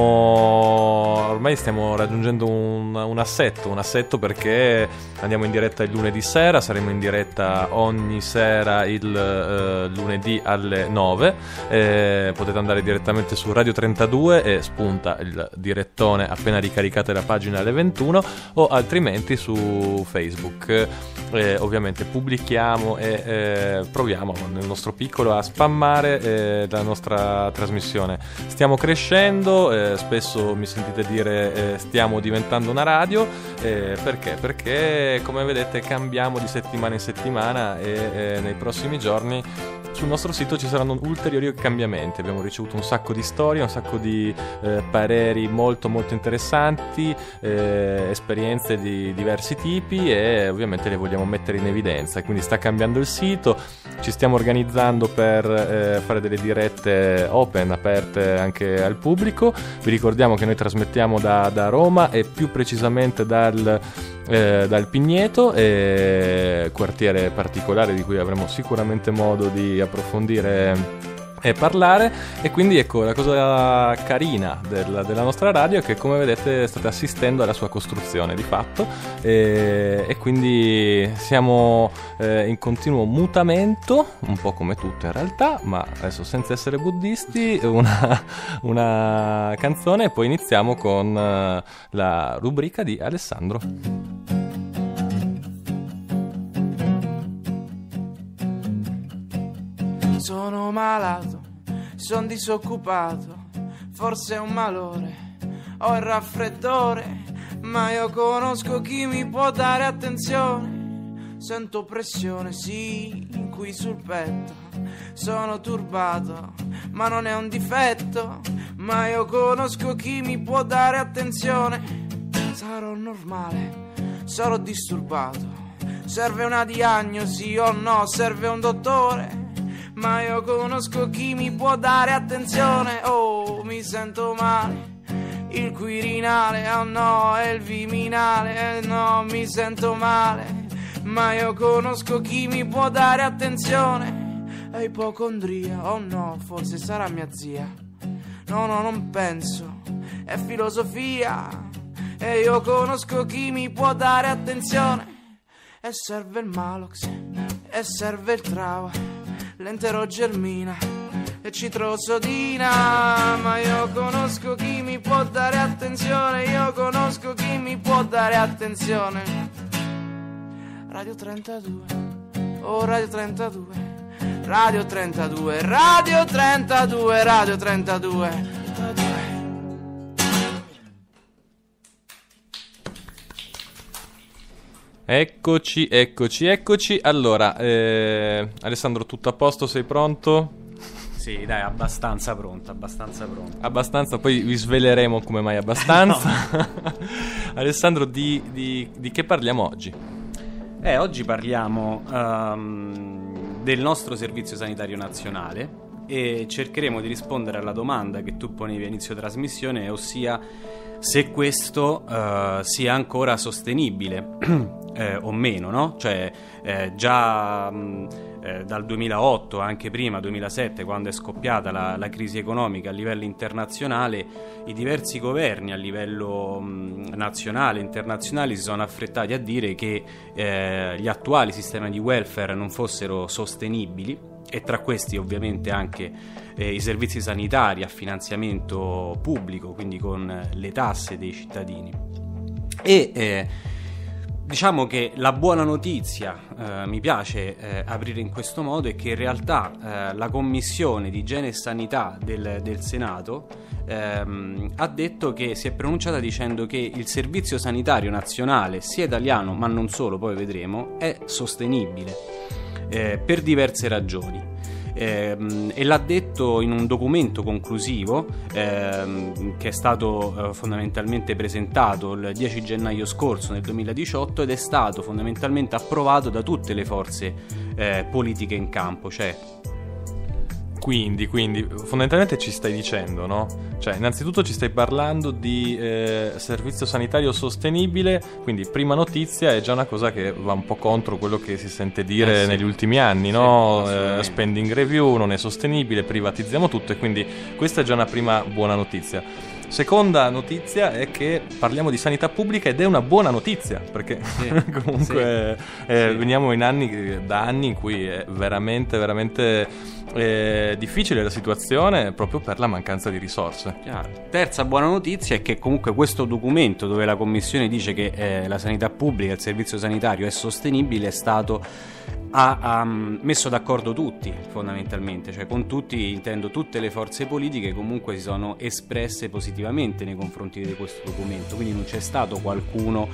ormai stiamo raggiungendo un, un assetto, un assetto perché andiamo in diretta il lunedì sera, saremo in diretta ogni sera il eh, lunedì alle 9. Eh, potete andare direttamente su Radio 32 e spunta il direttone appena ricaricate la pagina alle 21 o altrimenti su Facebook. Eh, ovviamente pubblichiamo e eh, proviamo nel nostro piccolo a spammare eh, la nostra trasmissione. Stiamo crescendo, eh, spesso mi sentite dire stiamo diventando una radio, perché? Perché come vedete cambiamo di settimana in settimana e eh, nei prossimi giorni sul nostro sito ci saranno ulteriori cambiamenti. Abbiamo ricevuto un sacco di storie, un sacco di eh, pareri molto molto interessanti, eh, esperienze di diversi tipi e ovviamente le vogliamo mettere in evidenza. Quindi sta cambiando il sito, ci stiamo organizzando per eh, fare delle dirette open, aperte anche al pubblico. Vi ricordiamo che noi trasmettiamo da, da Roma e più precisamente dal eh, dal Pigneto, eh, quartiere particolare di cui avremo sicuramente modo di approfondire e parlare. E quindi ecco la cosa carina del- della nostra radio è che come vedete state assistendo alla sua costruzione di fatto. E, e quindi siamo eh, in continuo mutamento un po' come tutto in realtà ma adesso senza essere buddisti una, una canzone. E poi iniziamo con eh, la rubrica di Alessandro Sono malato, sono disoccupato, forse è un malore, ho il raffreddore, ma io conosco chi mi può dare attenzione. Sento pressione, sì, qui sul petto, sono turbato, ma non è un difetto, ma io conosco chi mi può dare attenzione. Sarò normale, sarò disturbato. Serve una diagnosi o no, serve un dottore. Ma io conosco chi mi può dare attenzione. Oh, mi sento male. Il quirinale, oh no, è il viminale, eh no, mi sento male. Ma io conosco chi mi può dare attenzione. È ipocondria, oh no, forse sarà mia zia. No, no, non penso, è filosofia. E io conosco chi mi può dare attenzione. E serve il Malox, e serve il Trava. L'entero germina e citrosodina. Ma io conosco chi mi può dare attenzione, io conosco chi mi può dare attenzione. Radio 32, oh Radio 32, Radio 32, Radio 32, Radio 32. Eccoci, eccoci, eccoci. Allora, eh, Alessandro, tutto a posto? Sei pronto? Sì, dai, abbastanza pronto, abbastanza pronto. Abbastanza, poi vi sveleremo come mai abbastanza. Alessandro, di, di- di che parliamo oggi? Eh, oggi parliamo ehm, del nostro servizio sanitario nazionale e cercheremo di rispondere alla domanda che tu ponevi a inizio trasmissione, ossia se questo eh, sia ancora sostenibile eh, o meno, no? Cioè, eh, già mh, eh, dal 2008, anche prima, 2007, quando è scoppiata la, la crisi economica a livello internazionale, i diversi governi a livello mh, nazionale e internazionale si sono affrettati a dire che eh, gli attuali sistemi di welfare non fossero sostenibili e tra questi ovviamente anche eh, i servizi sanitari a finanziamento pubblico, quindi con le tasse dei cittadini. E eh, diciamo che la buona notizia, eh, mi piace eh, aprire in questo modo, è che in realtà eh, la Commissione di Igiene e Sanità del, del Senato ehm, ha detto che si è pronunciata dicendo che il servizio sanitario nazionale, sia italiano ma non solo, poi vedremo, è sostenibile eh, per diverse ragioni. Ehm, e l'ha detto in un documento conclusivo ehm, che è stato eh, fondamentalmente presentato il 10 gennaio scorso nel 2018 ed è stato fondamentalmente approvato da tutte le forze eh, politiche in campo, cioè Quindi, quindi, fondamentalmente ci stai dicendo, no? Cioè, innanzitutto ci stai parlando di eh, servizio sanitario sostenibile, quindi prima notizia è già una cosa che va un po' contro quello che si sente dire Eh sì. negli ultimi anni, Sì, no? Eh, spending review non è sostenibile, privatizziamo tutto e quindi questa è già una prima buona notizia. Seconda notizia è che parliamo di sanità pubblica ed è una buona notizia, perché Sì, comunque sì, eh, sì. veniamo in anni, da anni in cui è veramente, veramente eh, difficile la situazione proprio per la mancanza di risorse. Chiaro. Terza buona notizia è che comunque questo documento dove la Commissione dice che eh, la sanità pubblica, il servizio sanitario è sostenibile, è stato ha, ha, mm, messo d'accordo tutti fondamentalmente, cioè con tutti intendo tutte le forze politiche comunque si sono espresse positivamente nei confronti di questo documento, quindi non c'è stato qualcuno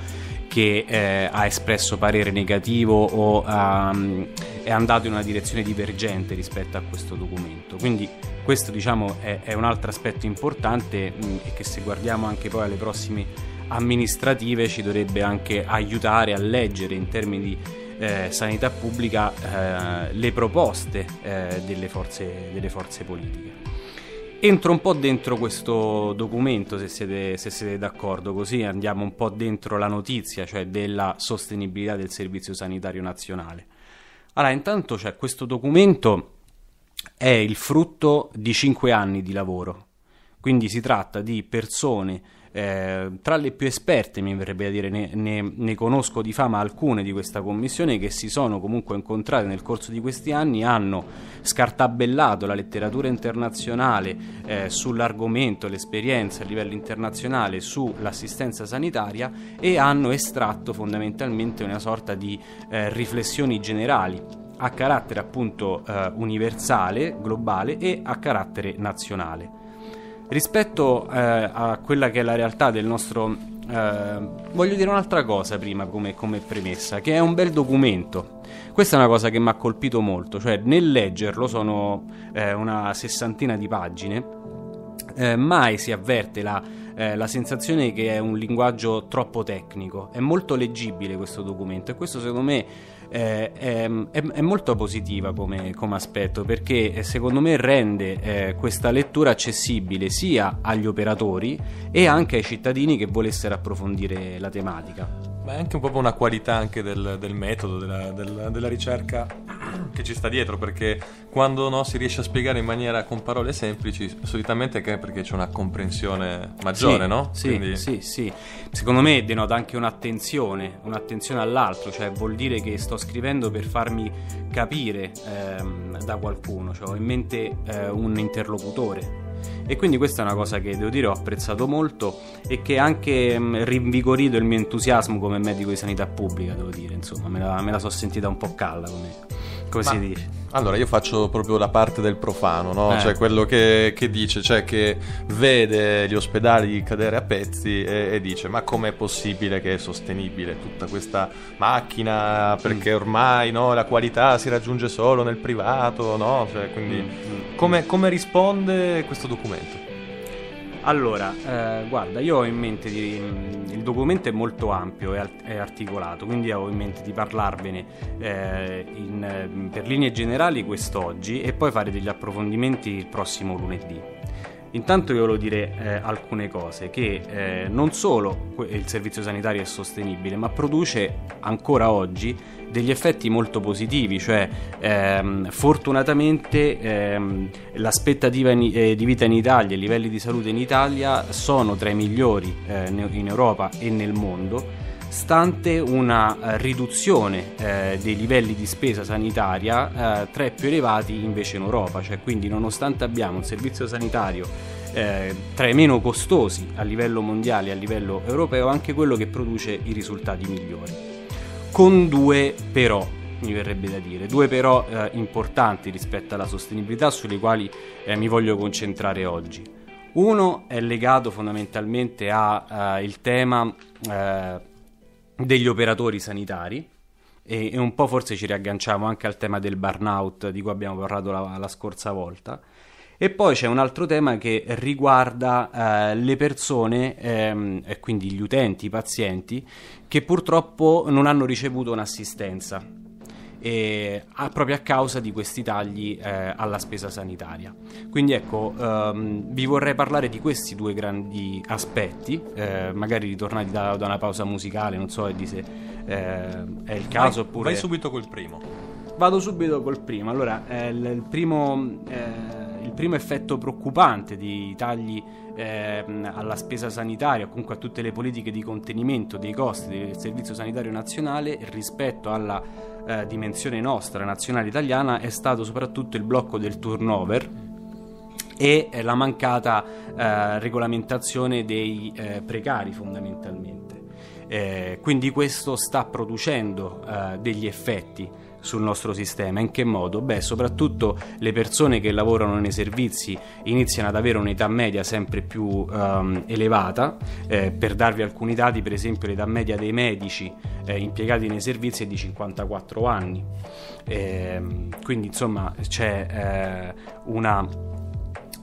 che eh, ha espresso parere negativo o mm, è andato in una direzione divergente rispetto a questo documento. Quindi questo diciamo è, è un altro aspetto importante mh, e che se guardiamo anche poi alle prossime amministrative ci dovrebbe anche aiutare a leggere in termini di eh, sanità pubblica eh, le proposte eh, delle, forze, delle forze politiche. Entro un po' dentro questo documento se siete, se siete d'accordo, così andiamo un po' dentro la notizia, cioè della sostenibilità del Servizio Sanitario Nazionale. Allora, intanto c'è questo documento è il frutto di cinque anni di lavoro, quindi si tratta di persone eh, tra le più esperte, mi verrebbe da dire, ne, ne- ne conosco di fama alcune di questa commissione che si sono comunque incontrate nel corso di questi anni, hanno scartabellato la letteratura internazionale eh, sull'argomento, l'esperienza a livello internazionale sull'assistenza sanitaria e hanno estratto fondamentalmente una sorta di eh, riflessioni generali a carattere appunto eh, universale, globale e a carattere nazionale. Rispetto eh, a quella che è la realtà del nostro... eh, voglio dire un'altra cosa prima come, come premessa, che è un bel documento. Questa è una cosa che mi ha colpito molto, cioè nel leggerlo sono eh, una sessantina di pagine, eh, mai si avverte la, eh, la sensazione che è un linguaggio troppo tecnico. È molto leggibile questo documento e questo secondo me eh, è, è- è molto positiva come, come aspetto perché eh, secondo me rende eh, questa lettura accessibile sia agli operatori e anche ai cittadini che volessero approfondire la tematica. Ma è anche un po' una qualità anche del, del metodo, della, della- della ricerca che ci sta dietro, perché quando no, si riesce a spiegare in maniera con parole semplici, solitamente è perché c'è una comprensione maggiore, Sì, no? Sì, Quindi- sì, sì. Secondo me denota anche un'attenzione, un'attenzione all'altro, cioè vuol dire che sto scrivendo per farmi capire ehm, da qualcuno, cioè ho in mente eh, un interlocutore. E quindi questa è una cosa che devo dire ho apprezzato molto e che ha anche mh, rinvigorito il mio entusiasmo come medico di sanità pubblica, devo dire, insomma, me la, me la sono sentita un po' calla, come, come si Ma- dice. Allora, io faccio proprio la parte del profano, no? Eh. Cioè quello che, che dice, cioè che vede gli ospedali cadere a pezzi e, e dice: Ma com'è possibile che è sostenibile tutta questa macchina? Perché ormai no, la qualità si raggiunge solo nel privato, no? Cioè, quindi Mm, mm. come, come risponde questo documento? Allora, eh, guarda, io ho in mente di, il documento è molto ampio e articolato, quindi ho in mente di parlarvene eh, in, eh, per linee generali quest'oggi e poi fare degli approfondimenti il prossimo lunedì. Intanto io volevo dire eh, alcune cose, che eh, non solo il servizio sanitario è sostenibile, ma produce ancora oggi degli effetti molto positivi, cioè ehm, fortunatamente ehm, l'aspettativa in- eh, di vita in Italia, i livelli di salute in Italia sono tra i migliori eh, in Europa e nel mondo stante una riduzione eh, dei livelli di spesa sanitaria eh, tra i più elevati invece in Europa, cioè quindi nonostante abbiamo un servizio sanitario eh, tra i meno costosi a livello mondiale e a livello europeo, anche quello che produce i risultati migliori. Con due però, mi verrebbe da dire, due però eh, importanti rispetto alla sostenibilità sulle quali eh, mi voglio concentrare oggi. Uno è legato fondamentalmente al tema eh, degli operatori sanitari e, e un po' forse ci riagganciamo anche al tema del burnout di cui abbiamo parlato la, la scorsa volta. E poi c'è un altro tema che riguarda eh, le persone, ehm, e quindi gli utenti, i pazienti, che purtroppo non hanno ricevuto un'assistenza e a- proprio a causa di questi tagli eh, alla spesa sanitaria. Quindi ecco, ehm, vi vorrei parlare di questi due grandi aspetti, eh, magari ritornati da, da una pausa musicale, non so di se eh, è il caso vai, oppure... vai subito col primo. Vado subito col primo. Allora, eh, il, il primo, eh, il primo effetto preoccupante di tagli ehm, alla spesa sanitaria, comunque a tutte le politiche di contenimento dei costi del Servizio Sanitario Nazionale rispetto alla eh, dimensione nostra, nazionale italiana, è stato soprattutto il blocco del turnover e eh, la mancata eh, regolamentazione dei eh, precari fondamentalmente. Eh, quindi questo sta producendo eh, degli effetti sul nostro sistema. In che modo? Beh, soprattutto le persone che lavorano nei servizi iniziano ad avere un'età media sempre più ehm, elevata. Eh, per darvi alcuni dati, per esempio, l'età media dei medici eh, impiegati nei servizi è di 54 anni. Ehm, quindi, insomma, c'è eh, una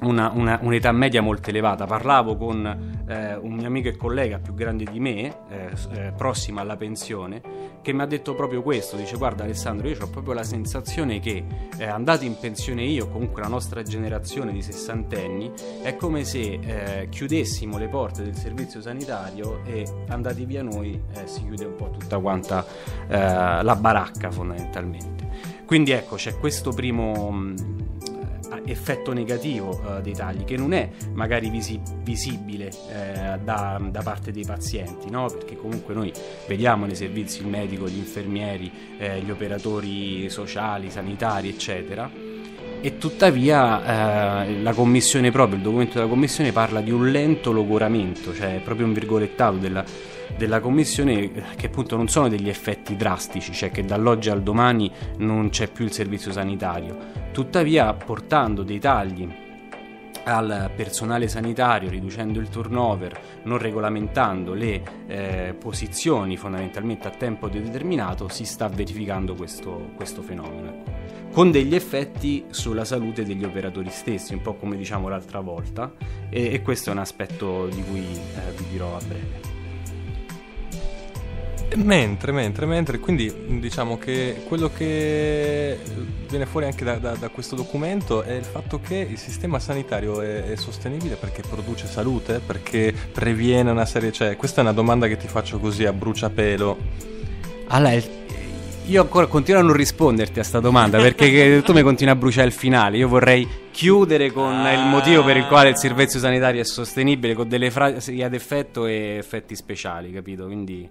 una- una- un'età media molto elevata. Parlavo con eh, un mio amico e collega più grande di me, eh, eh, prossimo alla pensione, che mi ha detto proprio questo. Dice: Guarda, Alessandro, io ho proprio la sensazione che eh, andato in pensione io, comunque la nostra generazione di sessantenni, è come se eh, chiudessimo le porte del servizio sanitario e andati via noi eh, si chiude un po' tutta quanta la baracca, fondamentalmente. Quindi ecco, c'è questo primo. Effetto negativo eh, dei tagli che non è magari visi- visibile eh, da, da parte dei pazienti no? perché comunque noi vediamo nei servizi il medico, gli infermieri eh, gli operatori sociali, sanitari eccetera e tuttavia eh, la commissione proprio, il documento della commissione parla di un lento logoramento, cioè proprio un virgolettato della, della commissione eh, che appunto non sono degli effetti drastici, cioè che dall'oggi al domani non c'è più il servizio sanitario, tuttavia portando dei tagli al personale sanitario, riducendo il turnover, non regolamentando le eh, posizioni fondamentalmente a tempo determinato, si sta verificando questo, questo fenomeno. ecco. Con degli effetti sulla salute degli operatori stessi, un po' come diciamo l'altra volta, e, e questo è un aspetto di cui eh, vi dirò a breve. Mentre, mentre, mentre, quindi diciamo che quello che viene fuori anche da, da- da questo documento è il fatto che il sistema sanitario è, è sostenibile perché produce salute, perché previene una serie, cioè questa è una domanda che ti faccio così a bruciapelo. Allora, Io ancora continuo a non risponderti a sta domanda perché tu mi continui a bruciare il finale. Io vorrei chiudere con il motivo per il quale il servizio sanitario è sostenibile con delle frasi ad effetto e effetti speciali, capito? Quindi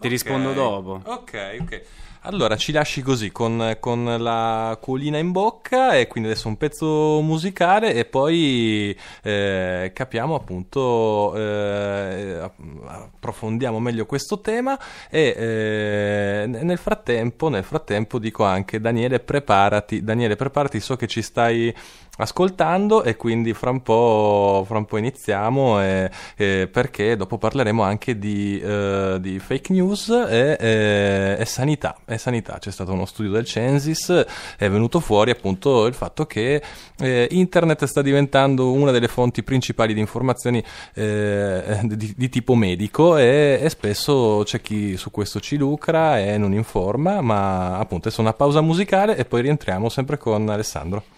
ti rispondo Ok. dopo. Ok, ok. Allora ci lasci così con, con la colina in bocca e quindi adesso un pezzo musicale e poi eh, capiamo appunto, eh, approfondiamo meglio questo tema e eh, nel frattempo, nel frattempo dico anche Daniele preparati, Daniele preparati, so che ci stai ascoltando e quindi fra un po', fra un po' iniziamo e- e perché dopo parleremo anche di, eh, di fake news e, e- e sanità. E sanità. C'è stato uno studio del Censis, è venuto fuori appunto il fatto che eh, internet sta diventando una delle fonti principali di informazioni eh, di, di tipo medico e, spesso c'è chi su questo ci lucra e non informa, ma appunto adesso una pausa musicale e poi rientriamo sempre con Alessandro.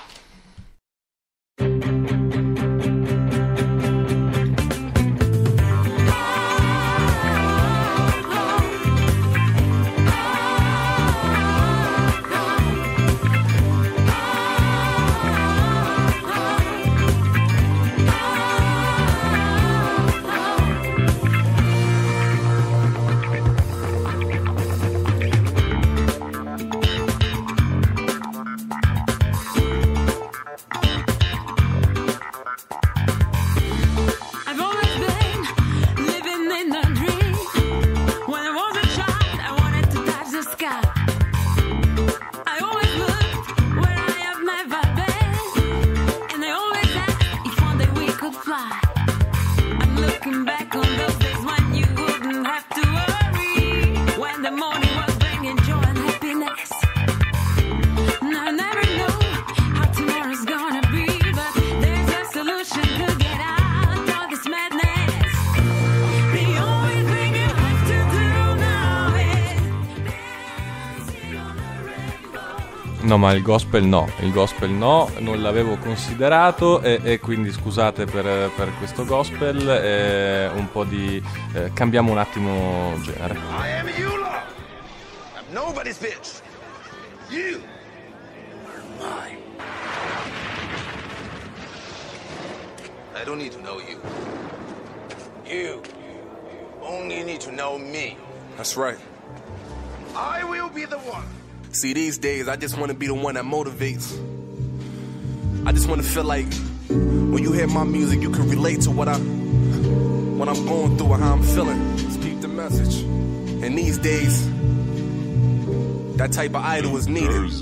No, ma il gospel no, il gospel no, non l'avevo considerato e, e quindi scusate per, per questo gospel, eh, un po' di... eh, cambiamo un attimo genere. I am Eula. I'm nobody's bitch. You are mine. I don't need to know you. You only need to know me. That's right. I will be the one. See, these days, I just want to be the one that motivates. I just want to feel like when you hear my music, you can relate to what I, what I'm going through and how I'm feeling. Speak the message. And these days, that type of idol is needed.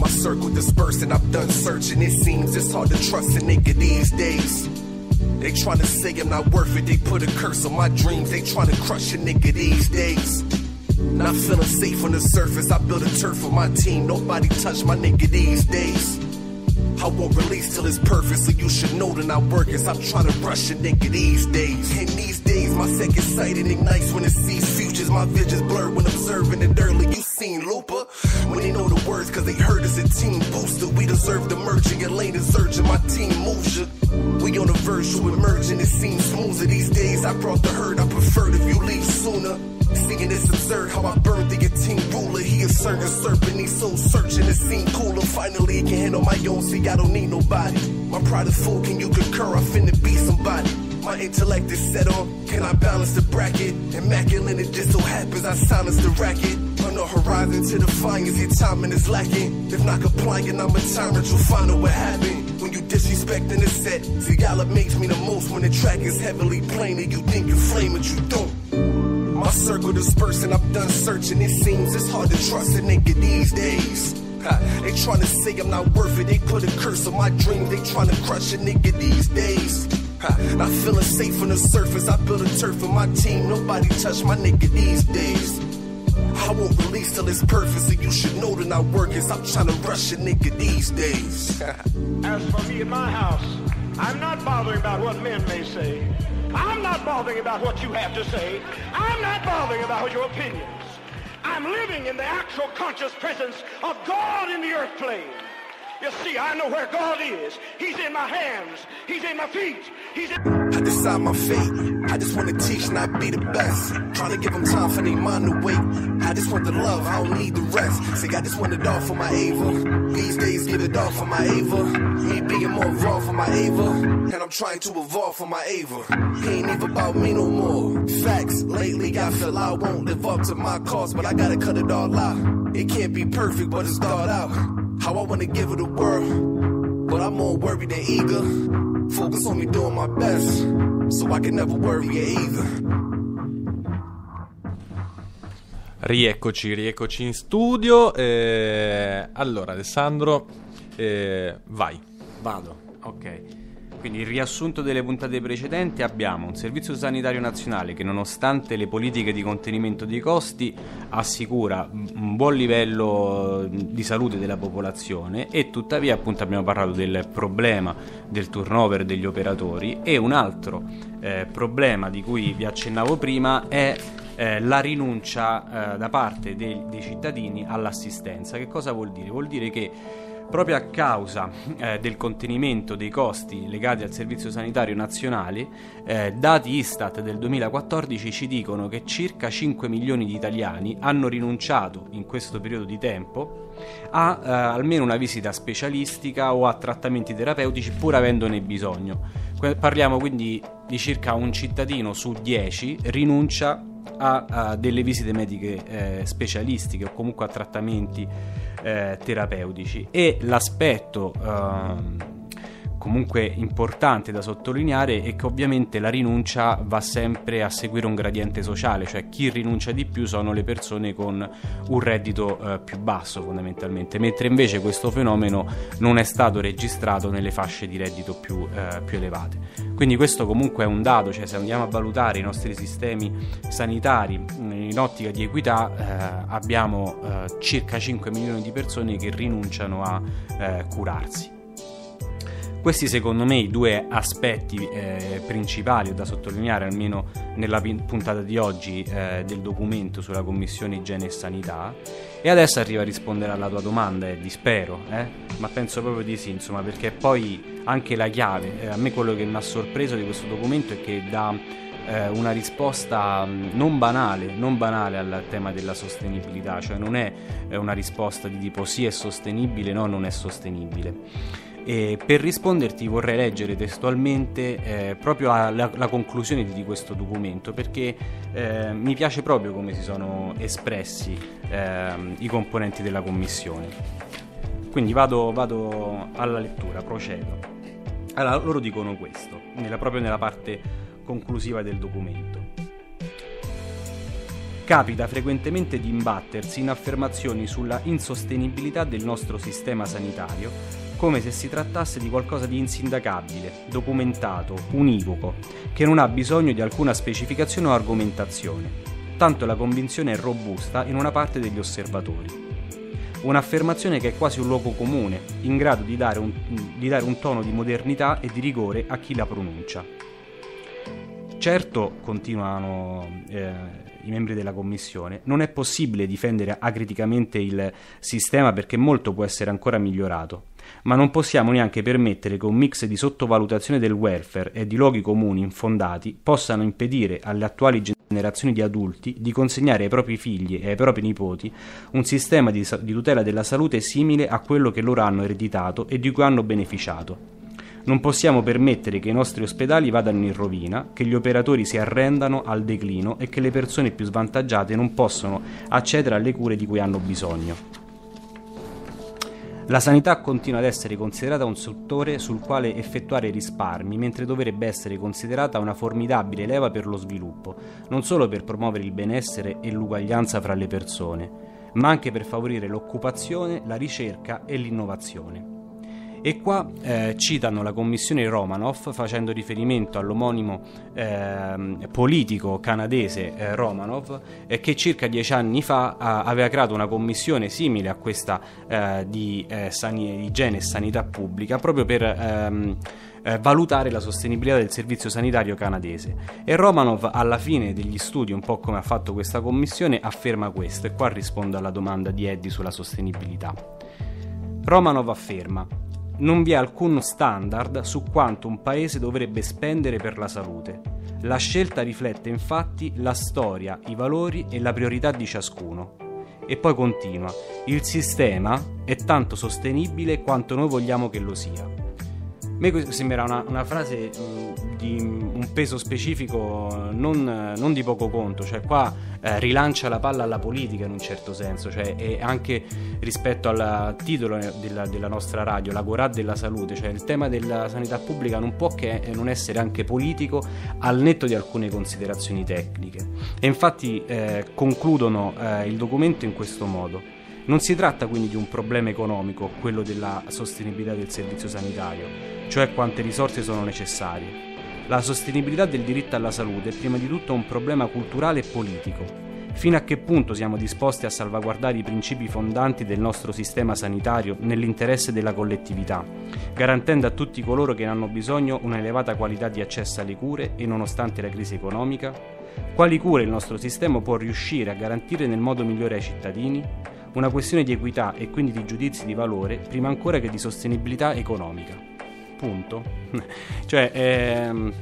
My circle dispersed and I've done searching. It seems it's hard to trust a nigga these days. They tryna say I'm not worth it. They put a curse on my dreams. They tryna crush a nigga these days. Not feeling safe on the surface. I built a turf for my team. Nobody touch my nigga these days. I won't release till it's perfect, so you should know that I work as I'm trying to rush a nigga these days. And these days, my second sight it ignites when it sees futures. My vision's blurred when observing it early. You seen Looper when they know the words, cause they heard us a team booster. We deserve the merge, and your lane is urgent. My team moves you. We on the verge to emerging, it seems smoother these days. I brought the herd, I preferred if you leave sooner. Seeing it's absurd how I burned the team ruler. He a certain serpent, he's so searching. It seemed cooler. Finally, he can handle my own. See, I don't need nobody. My pride is full. Can you concur? I finna be somebody. My intellect is set on. Can I balance the bracket? Immaculate, it just so happens I silence the racket. On the horizon to defiance, your timing is lacking. If not complying, I'm a tyrant. You'll find out what happened when you disrespecting the set. See, y'all makes me the most when the track is heavily playing and you think you flame it, you don't. My circle dispersing, I'm done searching. It seems it's hard to trust a nigga these days. They tryna say I'm not worth it. They put a curse on my dreams. They tryna crush a nigga these days. Not feeling safe on the surface. I built a turf for my team. Nobody touch my nigga these days. I won't release till it's perfect, so you should know that I work as I'm trying to rush a nigga these days. As for me in my house, I'm not bothering about what men may say. I'm not bothering about what you have to say. I'm not bothering about your opinions. I'm living in the actual conscious presence of God in the earth plane. You see, I know where God is. He's in my hands. He's in my feet. He's in. I decide my fate. I just wanna teach, not be the best. Trying to give them time for their mind to wait. I just want the love, I don't need the rest. Say I just want it all for my Ava. These days, give it all for my Ava. Me being more raw for my Ava. And I'm trying to evolve for my Ava. He ain't even about me no more. Facts, lately I feel I won't live up to my cost, but I gotta cut it all out. It can't be perfect, but it's thought out. How I wanna give it a whirl. But I'm more worried than eager. Focus on me doing my best, so I can never worry either. Rieccoci, rieccoci in studio. eh, allora, Alessandro, eh, vai. Vado, ok. Quindi il riassunto delle puntate precedenti abbiamo un servizio sanitario nazionale che nonostante le politiche di contenimento dei costi assicura un buon livello di salute della popolazione e tuttavia appunto abbiamo parlato del problema del turnover degli operatori e un altro eh, problema di cui vi accennavo prima è eh, la rinuncia eh, da parte dei, dei cittadini all'assistenza. Che cosa vuol dire? Vuol dire che proprio a causa eh, del contenimento dei costi legati al servizio sanitario nazionale, eh, dati Istat del 2014 ci dicono che circa 5 milioni di italiani hanno rinunciato in questo periodo di tempo a eh, almeno una visita specialistica o a trattamenti terapeutici pur avendone bisogno. Parliamo quindi di circa un cittadino su 10 rinuncia a, a delle visite mediche eh, specialistiche o comunque a trattamenti eh, terapeutici. E l'aspetto ehm, comunque importante da sottolineare è che ovviamente la rinuncia va sempre a seguire un gradiente sociale, cioè chi rinuncia di più sono le persone con un reddito eh, più basso fondamentalmente, mentre invece questo fenomeno non è stato registrato nelle fasce di reddito più, eh, più elevate. Quindi questo comunque è un dato, cioè se andiamo a valutare i nostri sistemi sanitari mh, in ottica di equità eh, abbiamo eh, circa 5 milioni di persone che rinunciano a eh, curarsi. Questi secondo me i due aspetti eh, principali da sottolineare almeno nella puntata di oggi eh, del documento sulla Commissione Igiene e Sanità. E adesso arrivo a rispondere alla tua domanda, Eddie, spero, eh? ma penso proprio di sì, insomma, perché poi anche la chiave, eh, a me quello che mi ha sorpreso di questo documento è che dà eh, una risposta mh, non banale, non banale al tema della sostenibilità, cioè non è eh, una risposta di tipo sì è sostenibile, no non è sostenibile. E per risponderti vorrei leggere testualmente eh, proprio alla, la conclusione di questo documento perché eh, mi piace proprio come si sono espressi ehm, i componenti della commissione. Quindi vado, vado alla lettura, procedo. Allora, loro dicono questo, nella- proprio nella parte conclusiva del documento. Capita frequentemente di imbattersi in affermazioni sulla insostenibilità del nostro sistema sanitario, come se si trattasse di qualcosa di insindacabile, documentato, univoco, che non ha bisogno di alcuna specificazione o argomentazione. Tanto la convinzione è robusta in una parte degli osservatori. Un'affermazione che è quasi un luogo comune, in grado di dare un, di dare un tono di modernità e di rigore a chi la pronuncia. Certo, continuano eh, i membri della commissione, non è possibile difendere acriticamente il sistema perché molto può essere ancora migliorato, ma non possiamo neanche permettere che un mix di sottovalutazione del welfare e di luoghi comuni infondati possano impedire alle attuali generazioni di adulti di consegnare ai propri figli e ai propri nipoti un sistema di, di tutela della salute simile a quello che loro hanno ereditato e di cui hanno beneficiato. Non possiamo permettere che i nostri ospedali vadano in rovina, che gli operatori si arrendano al declino e che le persone più svantaggiate non possono accedere alle cure di cui hanno bisogno. La sanità continua ad essere considerata un settore sul quale effettuare risparmi, mentre dovrebbe essere considerata una formidabile leva per lo sviluppo, non solo per promuovere il benessere e l'uguaglianza fra le persone, ma anche per favorire l'occupazione, la ricerca e l'innovazione. E qua eh, citano la commissione Romanov facendo riferimento all'omonimo ehm, politico canadese eh, Romanov eh, che circa dieci anni fa aveva creato una commissione simile a questa eh, di eh, sani- igiene e sanità pubblica proprio per ehm, eh, valutare la sostenibilità del servizio sanitario canadese. E Romanov alla fine degli studi, un po' come ha fatto questa commissione, afferma questo e qua rispondo alla domanda di Eddie sulla sostenibilità. Romanov afferma non vi è alcun standard su quanto un paese dovrebbe spendere per la salute. La scelta riflette infatti la storia, i valori e la priorità di ciascuno. E poi continua, il sistema è tanto sostenibile quanto noi vogliamo che lo sia. A me sembra una, una frase mh, di un peso specifico eh, non, non di poco conto, cioè qua eh, rilancia la palla alla politica in un certo senso, cioè e anche rispetto al titolo della, della nostra radio, la Gorà della salute, cioè il tema della sanità pubblica non può che eh, non essere anche politico al netto di alcune considerazioni tecniche. E infatti eh, concludono eh, il documento in questo modo. Non si tratta quindi di un problema economico, quello della sostenibilità del servizio sanitario, cioè quante risorse sono necessarie. La sostenibilità del diritto alla salute è prima di tutto un problema culturale e politico. Fino a che punto siamo disposti a salvaguardare i principi fondanti del nostro sistema sanitario nell'interesse della collettività, garantendo a tutti coloro che ne hanno bisogno un'elevata qualità di accesso alle cure e nonostante la crisi economica? Quali cure il nostro sistema può riuscire a garantire nel modo migliore ai cittadini? Una questione di equità e quindi di giudizi di valore prima ancora che di sostenibilità economica. Punto. cioè, ehm,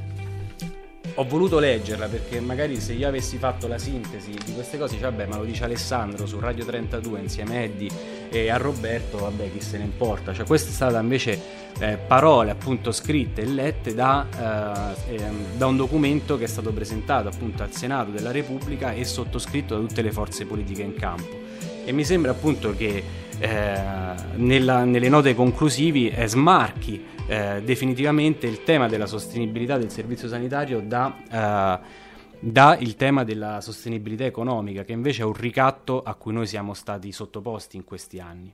ho voluto leggerla perché magari se io avessi fatto la sintesi di queste cose, dice, vabbè, ma lo dice Alessandro su Radio 32 insieme a Eddie e a Roberto, vabbè, chi se ne importa. Cioè, questa è stata invece eh, parole appunto scritte e lette da, eh, ehm, da un documento che è stato presentato appunto al Senato della Repubblica e sottoscritto da tutte le forze politiche in campo. E mi sembra appunto che eh, nella- nelle note conclusivi eh, smarchi eh, definitivamente il tema della sostenibilità del servizio sanitario da, eh, da il tema della sostenibilità economica, che invece è un ricatto a cui noi siamo stati sottoposti in questi anni.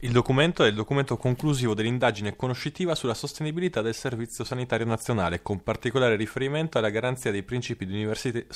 Il documento è il documento conclusivo dell'indagine conoscitiva sulla sostenibilità del Servizio Sanitario Nazionale, con particolare riferimento alla garanzia dei principi di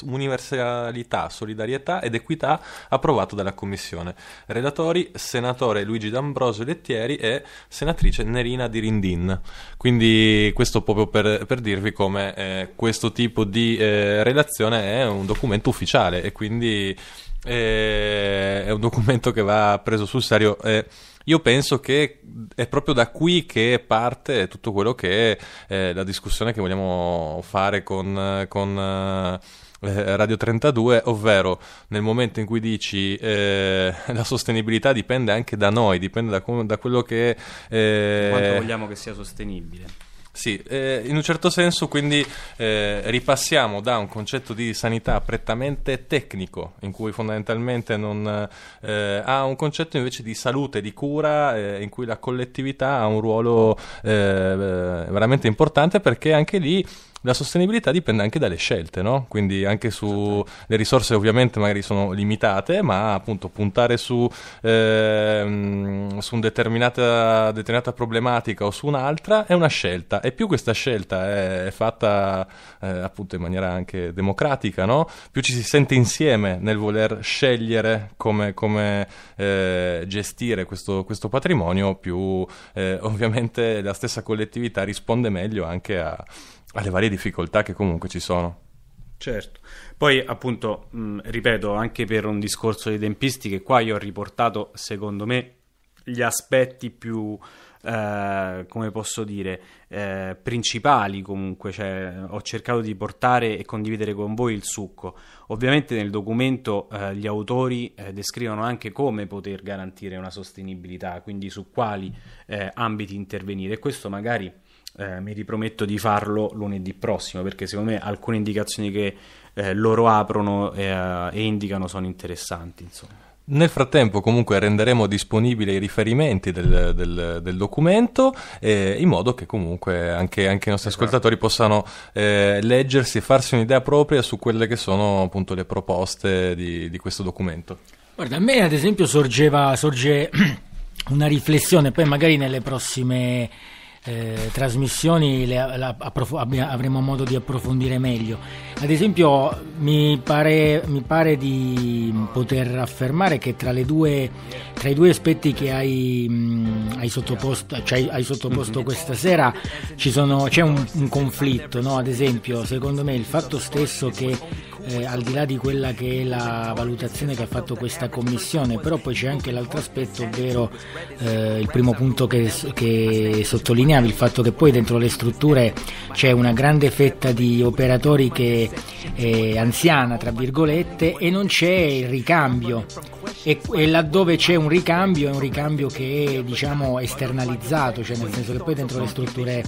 universalità, solidarietà ed equità approvato dalla Commissione. Relatori senatore Luigi D'Ambrosio Lettieri e senatrice Nerina Dirindin. Quindi questo proprio per, per dirvi come eh, questo tipo di eh, relazione è un documento ufficiale e quindi eh, è un documento che va preso sul serio. eh, io penso che è proprio da qui che parte tutto quello che è eh, la discussione che vogliamo fare con, con, eh, Radio 32, ovvero nel momento in cui dici eh, la sostenibilità dipende anche da noi, dipende da, da quello che... eh, Quanto vogliamo che sia sostenibile. Sì, eh, in un certo senso quindi eh, ripassiamo da un concetto di sanità prettamente tecnico, in cui fondamentalmente non, eh, ha un concetto invece di salute, di cura, eh, in cui la collettività ha un ruolo eh, veramente importante perché anche lì la sostenibilità dipende anche dalle scelte, no? Quindi anche su le risorse ovviamente magari sono limitate, ma appunto puntare su, ehm, su una determinata, determinata problematica o su un'altra è una scelta e più questa scelta è, è fatta eh, appunto in maniera anche democratica, no? Più ci si sente insieme nel voler scegliere come, come, eh, gestire questo, questo patrimonio, più eh, ovviamente la stessa collettività risponde meglio anche a- alle varie difficoltà che comunque ci sono. Certo. Poi, appunto, mh, ripeto, anche per un discorso di tempistiche, qua io ho riportato, secondo me, gli aspetti più, eh, come posso dire, eh, principali comunque, cioè ho cercato di portare e condividere con voi il succo. Ovviamente nel documento eh, gli autori eh, descrivono anche come poter garantire una sostenibilità, quindi su quali eh, ambiti intervenire e questo magari eh, mi riprometto di farlo lunedì prossimo perché secondo me alcune indicazioni che eh, loro aprono eh, e indicano sono interessanti. Insomma. Nel frattempo comunque renderemo disponibili i riferimenti del, del- del documento eh, in modo che comunque anche, anche i nostri ascoltatori possano eh, leggersi e farsi un'idea propria su quelle che sono appunto le proposte di, di questo documento. Guarda, a me ad esempio sorgeva, sorge una riflessione, poi magari nelle prossime eh, trasmissioni le- la approf- avremo modo di approfondire meglio. Ad esempio mi pare, mi pare di poter affermare che tra, le due, tra i due aspetti che hai, mh, hai sottoposto, cioè, hai sottoposto questa sera, ci sono- c'è un, un conflitto, no? ad esempio secondo me il fatto stesso che eh, al di là di quella che è la valutazione che ha fatto questa commissione, però poi c'è anche l'altro aspetto, ovvero eh, il primo punto che, che sottolineavi, il fatto che poi dentro le strutture c'è una grande fetta di operatori che è anziana, tra virgolette, e non c'è il ricambio. E, e laddove c'è un ricambio è un ricambio che è diciamo esternalizzato, cioè nel senso che poi dentro le strutture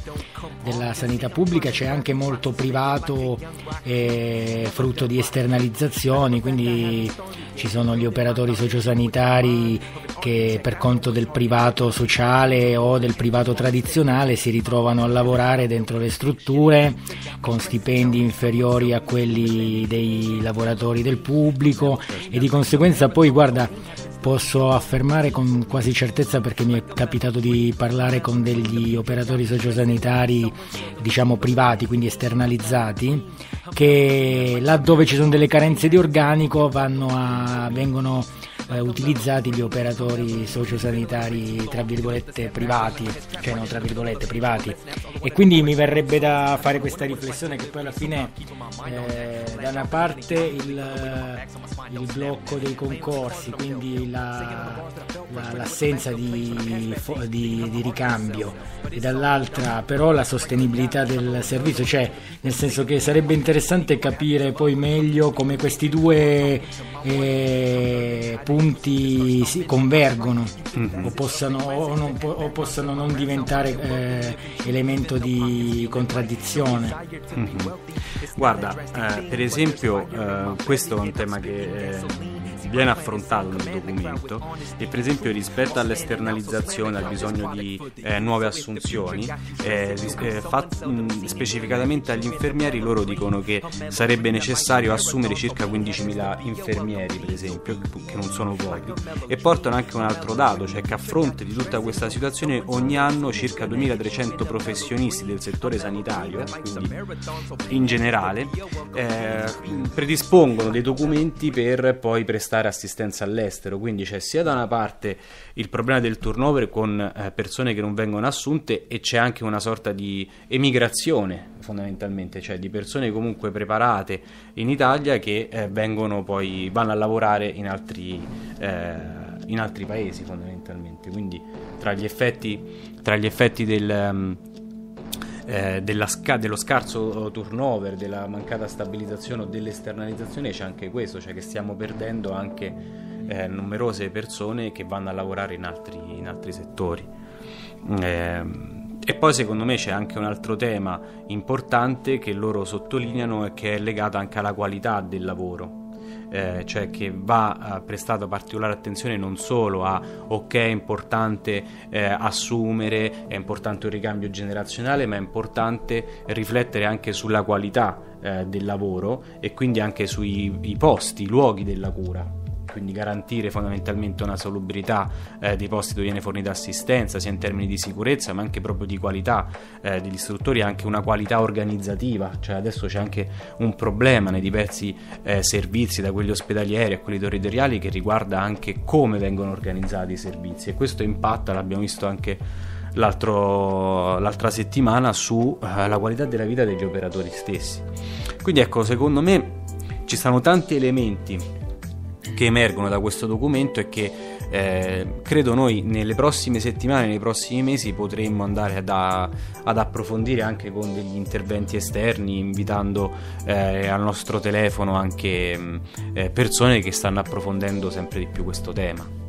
della sanità pubblica c'è anche molto privato eh, frutto di esternalizzazioni, quindi ci sono gli operatori sociosanitari che per conto del privato sociale o del privato tradizionale si ritrovano a lavorare dentro le strutture con stipendi inferiori a quelli dei lavoratori del pubblico e di conseguenza poi guarda posso affermare con quasi certezza perché mi è capitato di parlare con degli operatori sociosanitari diciamo privati, quindi esternalizzati, che laddove ci sono delle carenze di organico vanno a, vengono eh, utilizzati gli operatori sociosanitari tra virgolette privati, cioè no tra virgolette privati. E quindi mi verrebbe da fare questa riflessione che poi alla fine eh, da una parte il, il blocco dei concorsi, quindi la- la- l'assenza di, di- di ricambio e dall'altra però la sostenibilità del servizio, cioè nel senso che sarebbe interessante capire poi meglio come questi due eh, punti si convergono o, possano, o non o possano non diventare eh, elemento di contraddizione. Mhm. Guarda, eh, per esempio, eh, questo è un tema che eh, viene affrontato nel documento e per esempio rispetto all'esternalizzazione, al bisogno di eh, nuove assunzioni, eh, eh, fat- mh, specificatamente agli infermieri loro dicono che sarebbe necessario assumere circa 15.000 infermieri per esempio, che non sono pochi, e portano anche un altro dato, cioè che a fronte di tutta questa situazione ogni anno circa 2.300 professionisti del settore sanitario, quindi in generale, eh, predispongono dei documenti per poi prestare assistenza all'estero. Quindi c'è sia da una parte il problema del turnover con eh, persone che non vengono assunte e c'è anche una sorta di emigrazione fondamentalmente, cioè di persone comunque preparate in Italia che eh, vengono poi vanno a lavorare in altri, eh, in altri paesi fondamentalmente. Quindi tra gli effetti, tra gli effetti del... ehm, eh, sca- dello scarso turnover, della mancata stabilizzazione o dell'esternalizzazione c'è anche questo, cioè che stiamo perdendo anche eh, numerose persone che vanno a lavorare in altri, in altri settori. Ehm, e poi secondo me c'è anche un altro tema importante che loro sottolineano e che è legato anche alla qualità del lavoro. Eh, cioè che va eh, prestata particolare attenzione non solo a ok è importante eh, assumere, è importante un ricambio generazionale, ma è importante riflettere anche sulla qualità eh, del lavoro e quindi anche sui posti, i luoghi della cura quindi garantire fondamentalmente una salubrità eh, dei posti dove viene fornita assistenza, sia in termini di sicurezza, ma anche proprio di qualità eh, degli istruttori, anche una qualità organizzativa, cioè adesso c'è anche un problema nei diversi eh, servizi, da quelli ospedalieri a quelli territoriali, che riguarda anche come vengono organizzati i servizi e questo impatta, l'abbiamo visto anche l'altra settimana, sulla qualità della vita degli operatori stessi. Quindi ecco, secondo me ci sono tanti elementi che emergono da questo documento e che eh, credo noi nelle prossime settimane, nei prossimi mesi potremmo andare ad, a- ad approfondire anche con degli interventi esterni, invitando eh, al nostro telefono anche mh, eh, persone che stanno approfondendo sempre di più questo tema.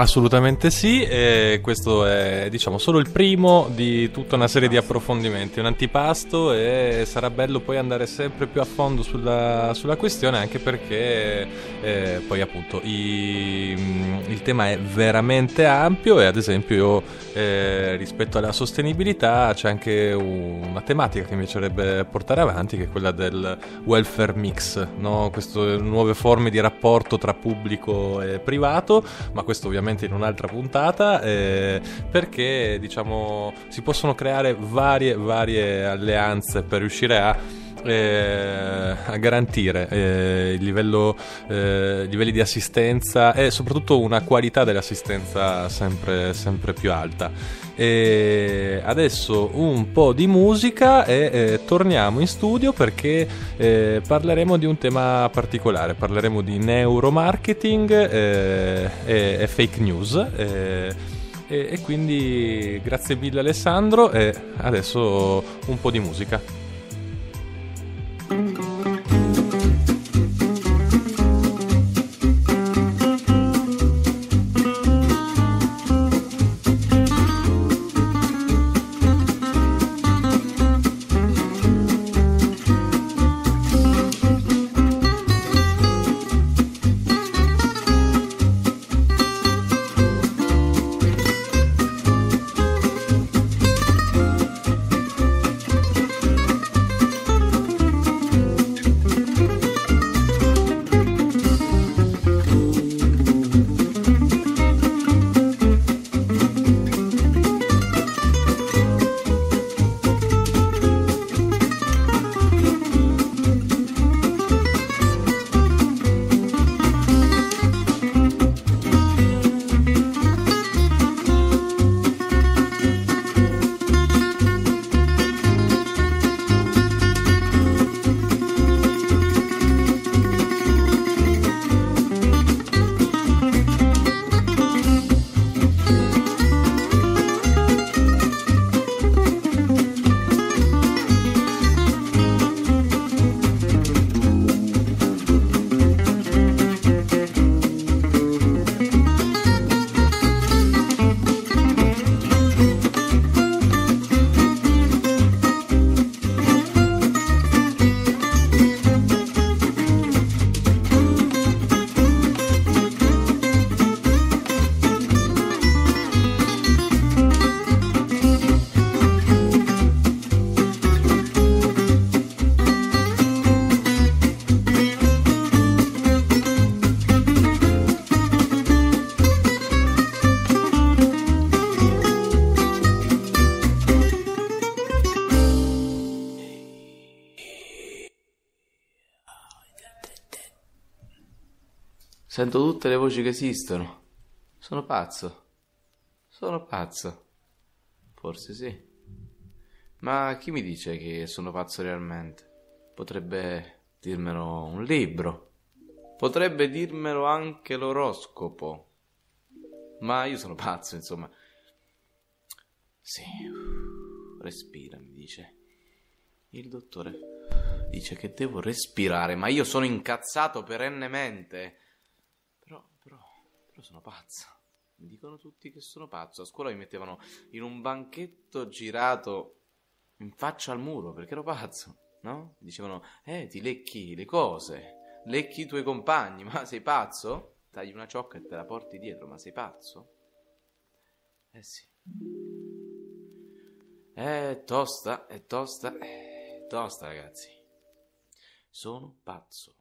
Assolutamente sì, e questo è diciamo solo il primo di tutta una serie di approfondimenti, un antipasto e sarà bello poi andare sempre più a fondo sulla, sulla questione anche perché eh, poi appunto i- mm, il tema è veramente ampio e ad esempio io eh, rispetto alla sostenibilità c'è anche una tematica che mi piacerebbe portare avanti che è quella del welfare mix, no? queste nuove forme di rapporto tra pubblico e privato, ma questo ovviamente in un'altra puntata, eh, perché diciamo si possono creare varie, varie alleanze per riuscire a eh, a garantire eh, il livello, eh, livelli di assistenza e soprattutto una qualità dell'assistenza sempre, sempre più alta. E adesso un po' di musica e eh, torniamo in studio perché eh, parleremo di un tema particolare, parleremo di neuromarketing eh, e, fake news. e, e quindi grazie mille Alessandro e adesso un po' di musica. Sento tutte le voci che esistono. Sono pazzo. Sono pazzo. Forse sì. Ma chi mi dice che sono pazzo realmente? Potrebbe dirmelo un libro. Potrebbe dirmelo anche l'oroscopo. Ma io sono pazzo, insomma. Sì. Respira, mi dice. Il dottore dice che devo respirare, ma io sono incazzato perennemente. Però, sono pazzo. Mi dicono tutti che sono pazzo. A scuola mi mettevano in un banchetto girato in faccia al muro perché ero pazzo, no? Dicevano, eh, ti lecchi le cose, lecchi i tuoi compagni, ma sei pazzo? Tagli una ciocca e te la porti dietro, ma sei pazzo? Eh sì. È tosta, è tosta, è tosta, ragazzi. Sono pazzo.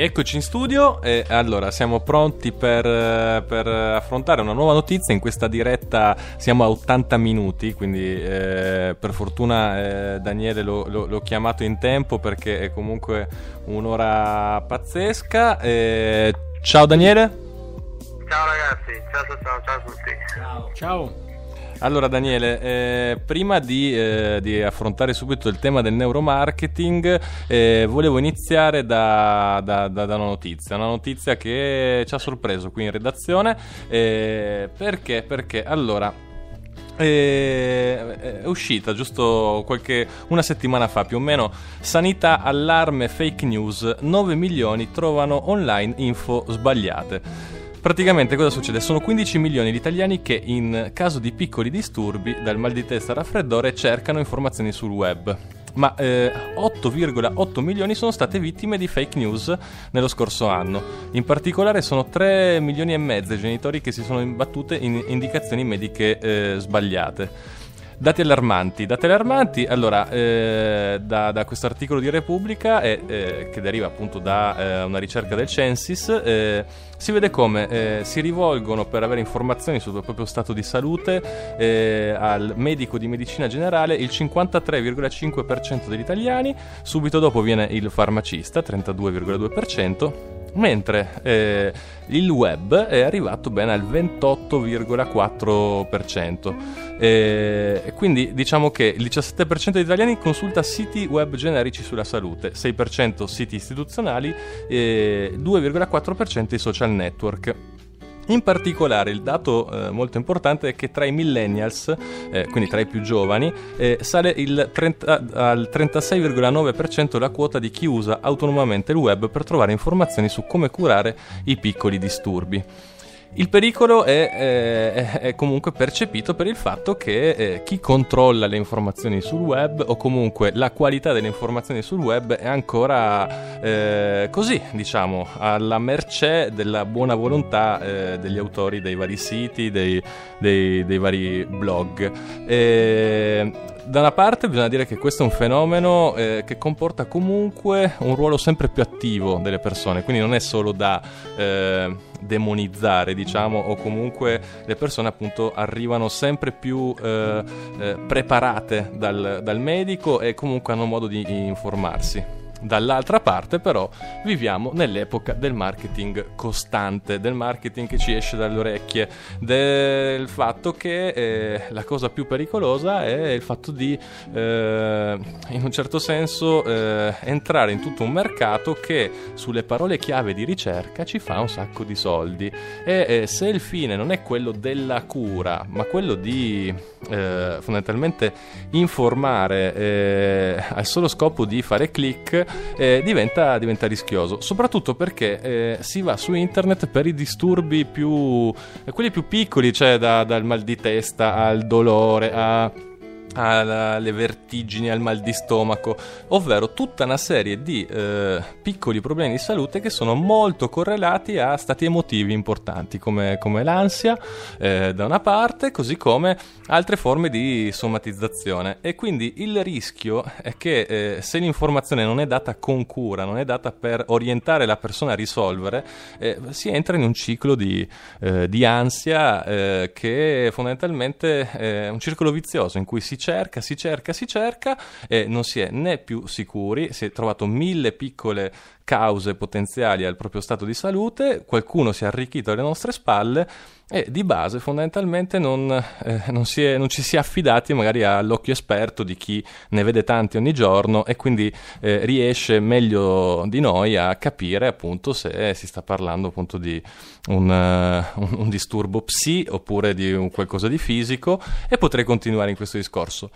Rieccoci in studio e allora siamo pronti per, eh, per affrontare una nuova notizia. In questa diretta siamo a 80 minuti, quindi eh, per fortuna eh, Daniele lo- l'ho chiamato in tempo perché è comunque un'ora pazzesca. Eh, ciao Daniele. Ciao ragazzi, ciao ciao ciao, ciao a tutti. Ciao. Allora Daniele, eh, prima di, eh, di affrontare subito il tema del neuromarketing, eh, volevo iniziare da, da- da- da una notizia, una notizia che ci ha sorpreso qui in redazione, eh, perché? Perché allora... eh, È uscita giusto qualche una settimana fa più o meno sanità allarme fake news 9 milioni trovano online info sbagliate Praticamente cosa succede? Sono 15 milioni di italiani che in caso di piccoli disturbi, dal mal di testa al raffreddore, cercano informazioni sul web. Ma eh, 8,8 milioni sono state vittime di fake news nello scorso anno. In particolare sono 3 milioni e mezzo i genitori che si sono imbattute in indicazioni mediche eh, sbagliate. Dati allarmanti, dati allarmanti, allora, eh, da, da questo articolo di Repubblica, e, eh, che deriva appunto da eh, una ricerca del Censis, eh, si vede come eh, si rivolgono per avere informazioni sul proprio stato di salute eh, al medico di medicina generale il 53,5% degli italiani, subito dopo viene il farmacista, 32,2%, mentre eh, il web è arrivato ben al 28,4%. Eh, quindi diciamo che il 17% degli italiani consulta siti web generici sulla salute, 6% siti istituzionali e 2,4% i social network. In particolare il dato eh, molto importante è che tra i millennials, eh, quindi tra i più giovani, eh, sale il 30 al 36,9% la quota di chi usa autonomamente il web per trovare informazioni su come curare i piccoli disturbi. Il pericolo è, eh, è- comunque percepito per il fatto che eh, chi controlla le informazioni sul web o comunque la qualità delle informazioni sul web è ancora eh, così, diciamo, alla mercé della buona volontà eh, degli autori dei vari siti, dei, dei- dei vari blog. Da una parte bisogna dire che questo è un fenomeno eh, che comporta comunque un ruolo sempre più attivo delle persone, quindi non è solo da eh, demonizzare, diciamo, o comunque le persone appunto arrivano sempre più eh, eh, preparate dal, dal medico e comunque hanno modo di informarsi. Dall'altra parte però viviamo nell'epoca del marketing costante, del marketing che ci esce dalle orecchie, del fatto che eh, la cosa più pericolosa è il fatto di eh, in un certo senso eh, entrare in tutto un mercato che sulle parole chiave di ricerca ci fa un sacco di soldi. E eh, se il fine non è quello della cura ma quello di eh, fondamentalmente informare eh, al solo scopo di fare click eh, diventa, diventa rischioso, soprattutto perché eh, si va su internet per i disturbi più, eh, quelli più piccoli, cioè da- dal mal di testa al dolore a alle vertigini, al mal di stomaco, ovvero tutta una serie di eh, piccoli problemi di salute che sono molto correlati a stati emotivi importanti come, come l'ansia eh, da una parte, così come altre forme di somatizzazione. E quindi il rischio è che eh, se l'informazione non è data con cura, non è data per orientare la persona a risolvere, eh, si entra in un ciclo di, eh, di ansia eh, che fondamentalmente è un circolo vizioso in cui si cerca, si cerca, si cerca e non si è né più sicuri, si è trovato mille piccole cause potenziali al proprio stato di salute, qualcuno si è arricchito alle nostre spalle e di base fondamentalmente non, eh, non si è- non ci si è affidati magari all'occhio esperto di chi ne vede tanti ogni giorno e quindi eh, riesce meglio di noi a capire appunto se si sta parlando appunto di un, eh, un- un disturbo psi oppure di un qualcosa di fisico e potrei continuare in questo discorso.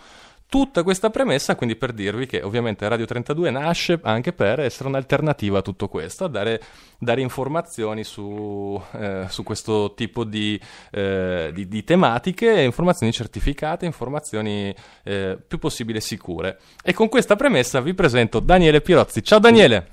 Tutta questa premessa quindi per dirvi che ovviamente Radio 32 nasce anche per essere un'alternativa a tutto questo, a dare, dare informazioni su, eh, su questo tipo di, eh, di- di tematiche, informazioni certificate, informazioni eh, più possibile sicure. E con questa premessa vi presento Daniele Pirozzi. Ciao Daniele!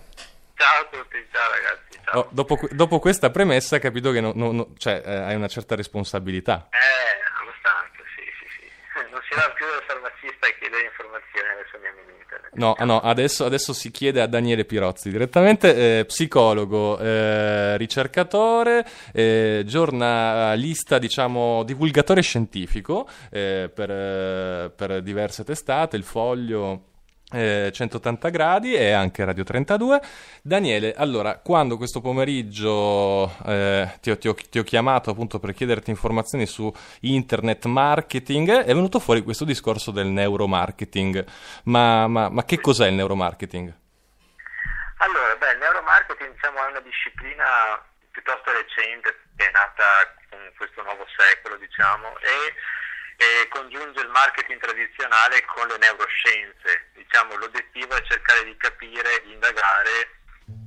Ciao a tutti, ciao ragazzi. Oh, dopo, dopo questa premessa hai capito che no- no- no- cioè, eh, hai una certa responsabilità. Eh, abbastanza, sì, sì, sì. Non si va più dal farmacista a chiedere informazioni sue amiche in internet. No, ah, no, adesso, adesso si chiede a Daniele Pirozzi direttamente, eh, psicologo, eh, ricercatore, eh, giornalista, diciamo, divulgatore scientifico eh, per, eh, per diverse testate, il Foglio. Eh, 180 gradi e anche Radio 32. Daniele, allora, quando questo pomeriggio eh, ti, ho, ti ho- ti ho chiamato appunto per chiederti informazioni su internet marketing, è venuto fuori questo discorso del neuromarketing. Ma, ma- ma che cos'è il neuromarketing? Allora, beh, il neuromarketing diciamo, è una disciplina piuttosto recente che è nata con questo nuovo secolo, diciamo, e, e congiunge il marketing tradizionale con le neuroscienze. Diciamo, l'obiettivo è cercare di capire, di indagare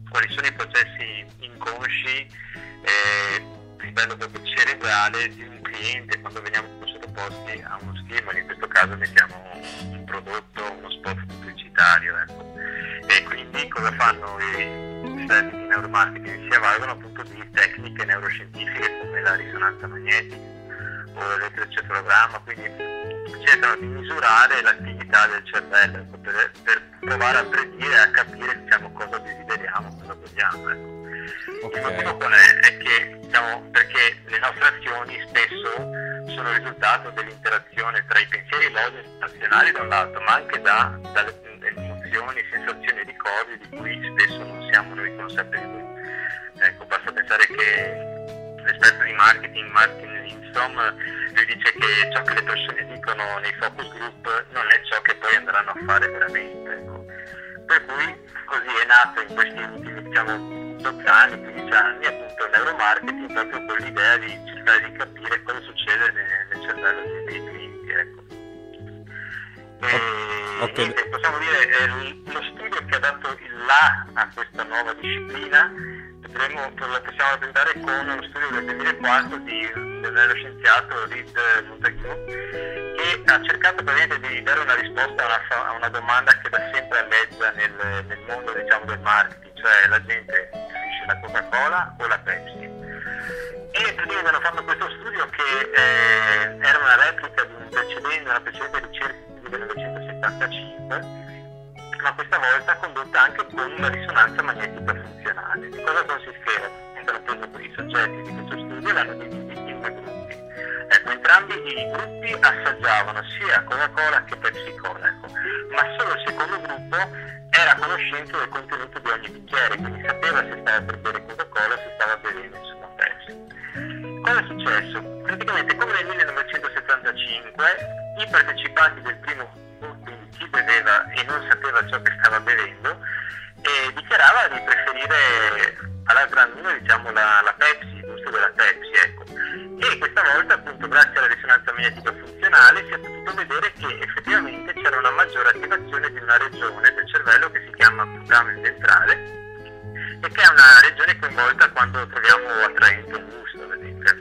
quali sono i processi inconsci eh, a livello proprio cerebrale di un cliente quando veniamo sottoposti a uno stimolo, in questo caso mettiamo un prodotto, uno spot pubblicitario. Ecco. E quindi cosa fanno i esperti di neuromarketing? Si avvalgono appunto di tecniche neuroscientifiche come la risonanza magnetica o l'elettroencefalogramma, quindi cercano di misurare l'attività del cervello ecco, per, per provare a predire e a capire diciamo, cosa desideriamo, cosa vogliamo. Ecco. Il motivo qual è? È che diciamo, perché le nostre azioni spesso sono il risultato dell'interazione tra i pensieri logici razionali da un lato, ma anche da, dalle emozioni, sensazioni e ricordi di cui spesso non siamo noi consapevoli. Ecco, basta pensare che l'esperto di marketing, Martin Lindstrom, lui dice che ciò che le persone dicono nei focus group non è ciò che poi andranno a fare veramente. Ecco. Per cui così è nato in questi ultimi diciamo 8 anni, 15 anni appunto il neuromarketing proprio con l'idea di cercare di capire cosa succede nel, nel cervello dei, clienti. Ecco. E Ok. niente, possiamo dire eh, lo studio che ha dato il là a questa nuova disciplina potremmo, possiamo rappresentare con uno studio del 2004 di, del neuroscienziato Reed Montague che ha cercato praticamente di dare una risposta a una, a una domanda che da sempre alleggia nel, nel mondo diciamo, del marketing, cioè la gente preferisce la Coca-Cola o la Pepsi. E praticamente hanno fatto questo studio che eh, era una replica di un precedente, una precedente ricerca del 1975 ma questa volta condotta anche con una risonanza magnetica funzionale. Di cosa consisteva? Hanno preso i soggetti di questo studio e l'hanno divisi in due gruppi. Ecco, entrambi i gruppi assaggiavano sia Coca-Cola che Pepsi Cola, ecco. ma solo il secondo gruppo era a conoscenza del contenuto di ogni bicchiere, quindi sapeva se stava per bere Coca-Cola o se stava bevendo insomma Pepsi. Cosa è successo? Praticamente come nel 1975 i partecipanti del primo chi beveva e non sapeva ciò che stava bevendo, eh, dichiarava di preferire alla gran lunga diciamo, la, la Pepsi, il gusto della Pepsi. Ecco. E questa volta appunto grazie alla risonanza magnetica funzionale si è potuto vedere che effettivamente c'era una maggiore attivazione di una regione del cervello che si chiama putamen ventrale e che è una regione coinvolta quando troviamo attraente un gusto, ad esempio.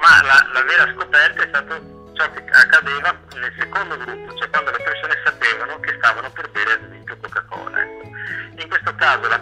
Ma la, la vera scoperta è stato ciò che accadeva nel secondo gruppo, 2000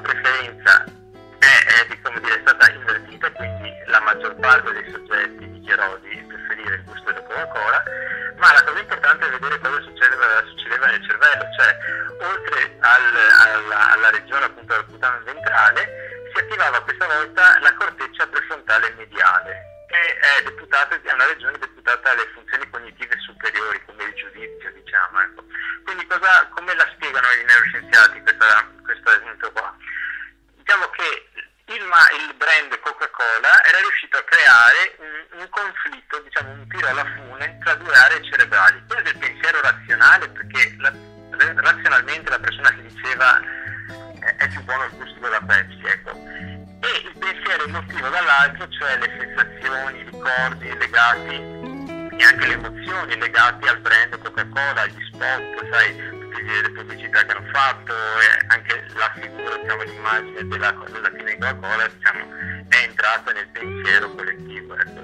l'immagine della, della fine di Coca-Cola, diciamo, è entrata nel pensiero collettivo, ecco.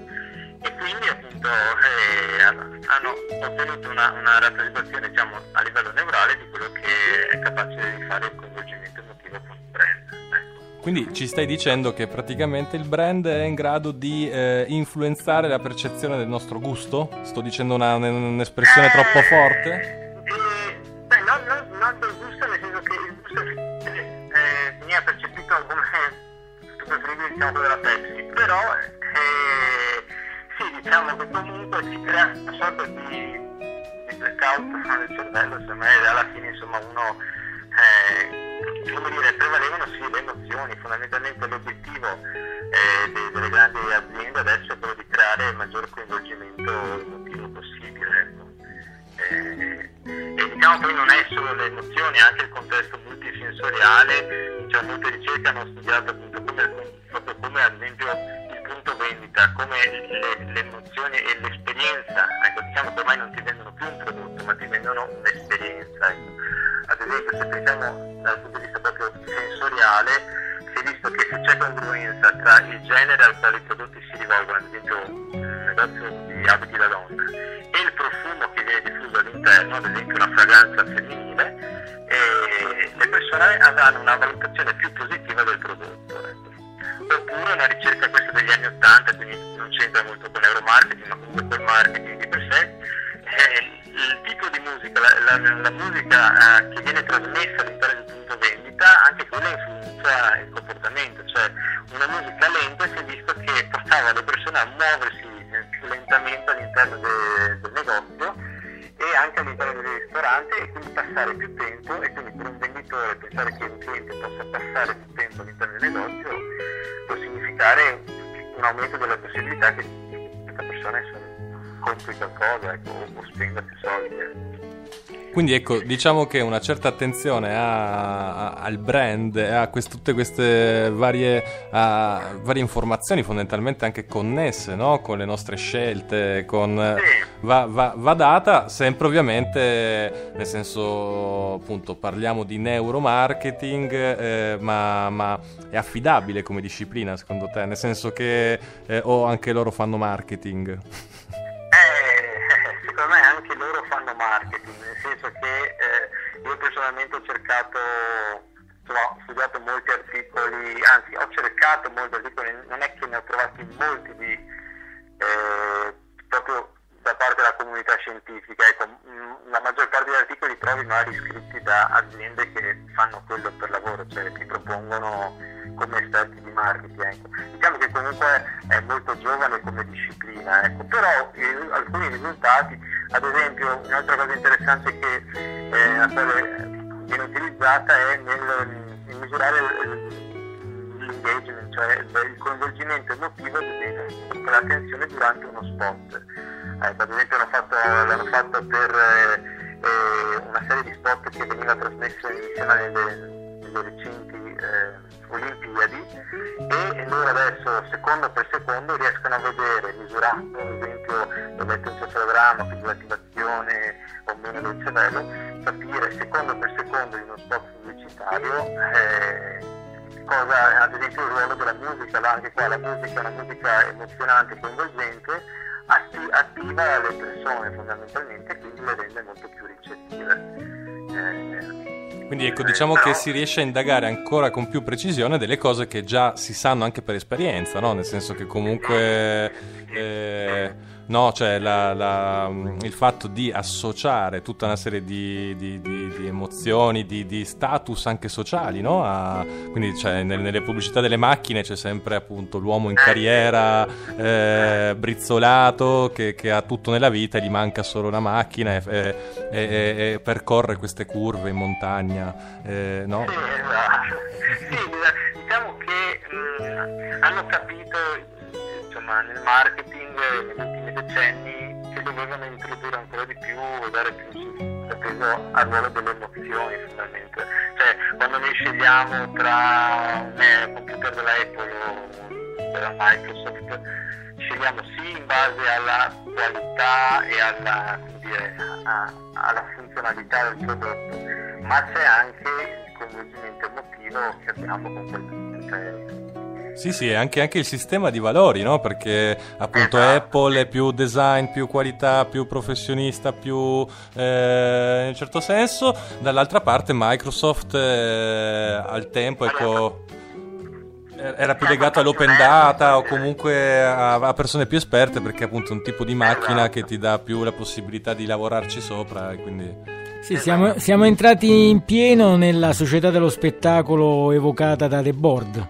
E quindi appunto eh, hanno, ottenuto una, una rappresentazione, diciamo, a livello neurale di quello che è capace di fare il coinvolgimento emotivo con il brand. ecco. Quindi ci stai dicendo che praticamente il brand è in grado di eh, influenzare la percezione del nostro gusto? Sto dicendo una- un'espressione troppo forte? Diciamo quello della Pepsi, però eh, sì, diciamo che comunque si crea una sorta di, di blackout nel cervello, me, e alla fine insomma uno, eh, come dire, prevalevano sì le emozioni, fondamentalmente l'obiettivo eh, de- delle grandi aziende adesso è quello di creare il maggior coinvolgimento emotivo possibile. ecco. Eh, e diciamo poi non è solo le emozioni, anche il contesto multisensoriale, cioè molte ricerche hanno studiato appunto come, proprio come ad esempio il punto vendita, come le, le emozioni e l'esperienza, ecco diciamo che ormai non ti vendono più un prodotto, ma ti vendono un'esperienza. ecco. Ad esempio se pensiamo dal punto di vista proprio sensoriale, si è visto che se c'è congruenza tra il genere al quale i prodotti si rivolgono, ad esempio un negozio di abiti da donna, e il profumo che viene diffuso all'interno, ad esempio una fragranza femminile, e le persone avranno una valutazione più positiva del prodotto. Oppure una ricerca questa degli anni 80, quindi non c'entra molto con l'euromarketing, ma comunque col marketing di per sé, eh, il tipo di musica, la, la- la musica eh, che viene trasmessa all'interno del punto vendita, anche quella influenza il comportamento, cioè una musica lenta si è visto che portava le persone a muoversi eh, più lentamente all'interno de- del negozio e anche all'interno del ristorante e quindi passare più tempo e quindi per un venditore pensare che un cliente possa passare più tempo all'interno del negozio può significare un aumento della possibilità che questa persona compri qualcosa ecco, o, spenda più soldi. Quindi ecco, diciamo che una certa attenzione a- a- al brand e a quest- tutte queste varie, a- varie informazioni fondamentalmente anche connesse no? con le nostre scelte, con, va, va- va data sempre ovviamente, nel senso appunto parliamo di neuromarketing, eh, ma, ma è affidabile come disciplina secondo te? Nel senso che eh, o anche loro fanno marketing? Fanno marketing, nel senso che eh, io personalmente ho cercato, insomma, ho studiato molti articoli, anzi ho cercato molti articoli, non è che ne ho trovati molti di, eh, proprio da parte della comunità scientifica, ecco, mm, la maggior parte degli articoli li trovi magari scritti da aziende che fanno quello per lavoro, cioè ti propongono come esperti di marketing. Ecco. Diciamo che comunque è molto giovane come disciplina, ecco. però eh, alcuni risultati, ad esempio un'altra cosa interessante che eh, viene utilizzata è nel, nel misurare l'engagement, cioè il coinvolgimento emotivo con l'attenzione durante uno spot. Ecco, ad esempio hanno fatto, l'hanno fatto per eh, eh, una serie di spot che veniva trasmesso insieme nelle recenti eh, Olimpiadi e loro adesso secondo per secondo riescono a vedere, misurando ad esempio l'elettroencefalogramma, quindi l'attivazione o meno del cervello, capire secondo per secondo in uno spot pubblicitario eh, cosa, ad esempio il ruolo della musica, anche qua la musica è una musica emozionante, coinvolgente, atti- attiva le persone fondamentalmente e quindi le rende molto più ricettive. Eh, Quindi ecco, diciamo che si riesce a indagare ancora con più precisione delle cose che già si sanno anche per esperienza, no? Nel senso che comunque... eh, no, cioè la- la- il fatto di associare tutta una serie di, di- di- di emozioni, di, status anche sociali, no? A- quindi cioè, nel- nelle pubblicità delle macchine c'è sempre appunto l'uomo in carriera eh, brizzolato che, che ha tutto nella vita e gli manca solo una macchina e, e- e- e percorre queste curve in montagna, eh, no? Sì, esatto. Sì, diciamo che mh, hanno capito insomma, nel marketing eh, negli ultimi decenni che dovevano introdurre ancora di più e dare più peso al ruolo delle emozioni fondamentalmente. Cioè quando noi scegliamo tra un computer della Apple o della Microsoft scegliamo sì in base alla qualità e alla, dire, a- alla funzionalità del prodotto, ma c'è anche il coinvolgimento emotivo che abbiamo con quel cioè, Sì, sì, e anche, anche il sistema di valori, no? Perché appunto Apple è più design, più qualità, più professionista, più eh, in un certo senso. Dall'altra parte Microsoft eh, al tempo, ecco, era più legato all'open data o comunque a, a persone più esperte perché appunto è un tipo di macchina che ti dà più la possibilità di lavorarci sopra e quindi... Sì, siamo, siamo entrati in pieno nella società dello spettacolo evocata da The Board.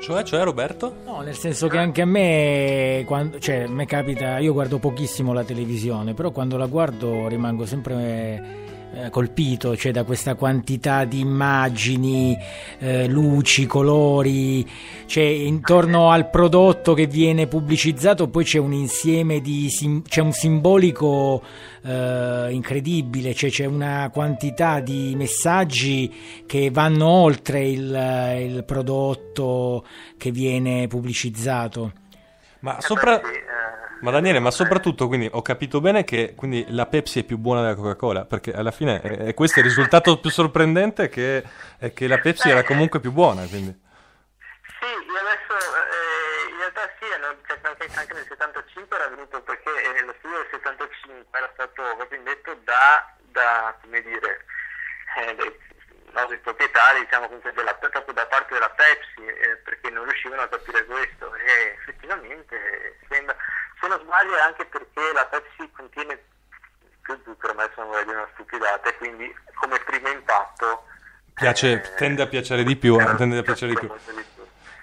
Cioè, cioè Roberto? No, nel senso che anche a me, quando, cioè, me capita, io guardo pochissimo la televisione, però quando la guardo rimango sempre eh, colpito, cioè da questa quantità di immagini, eh, luci, colori, cioè intorno al prodotto che viene pubblicizzato poi c'è un insieme di, sim- c'è un simbolico eh, incredibile, cioè c'è una quantità di messaggi che vanno oltre il, il prodotto che viene pubblicizzato. Ma sopra... Ma Daniele, ma soprattutto, quindi ho capito bene che quindi la Pepsi è più buona della Coca-Cola, perché alla fine è, è questo il risultato più sorprendente che, è che la Pepsi era comunque più buona, quindi. Sì, io adesso eh, in realtà sì, cioè, anche, anche nel 75 era venuto perché eh, lo studio del 75 era stato proprio indetto da, da come dire, eh, dai nostri proprietari, diciamo comunque della, proprio da parte della Pepsi, eh, perché non riuscivano a capire questo e effettivamente eh, sembra, se non sbaglio è anche perché la Pepsi contiene più zucchero, ma adesso non vorrei dire una stupidata, e quindi come primo impatto Piace, tende a piacere di più, eh, tende a piacere di più.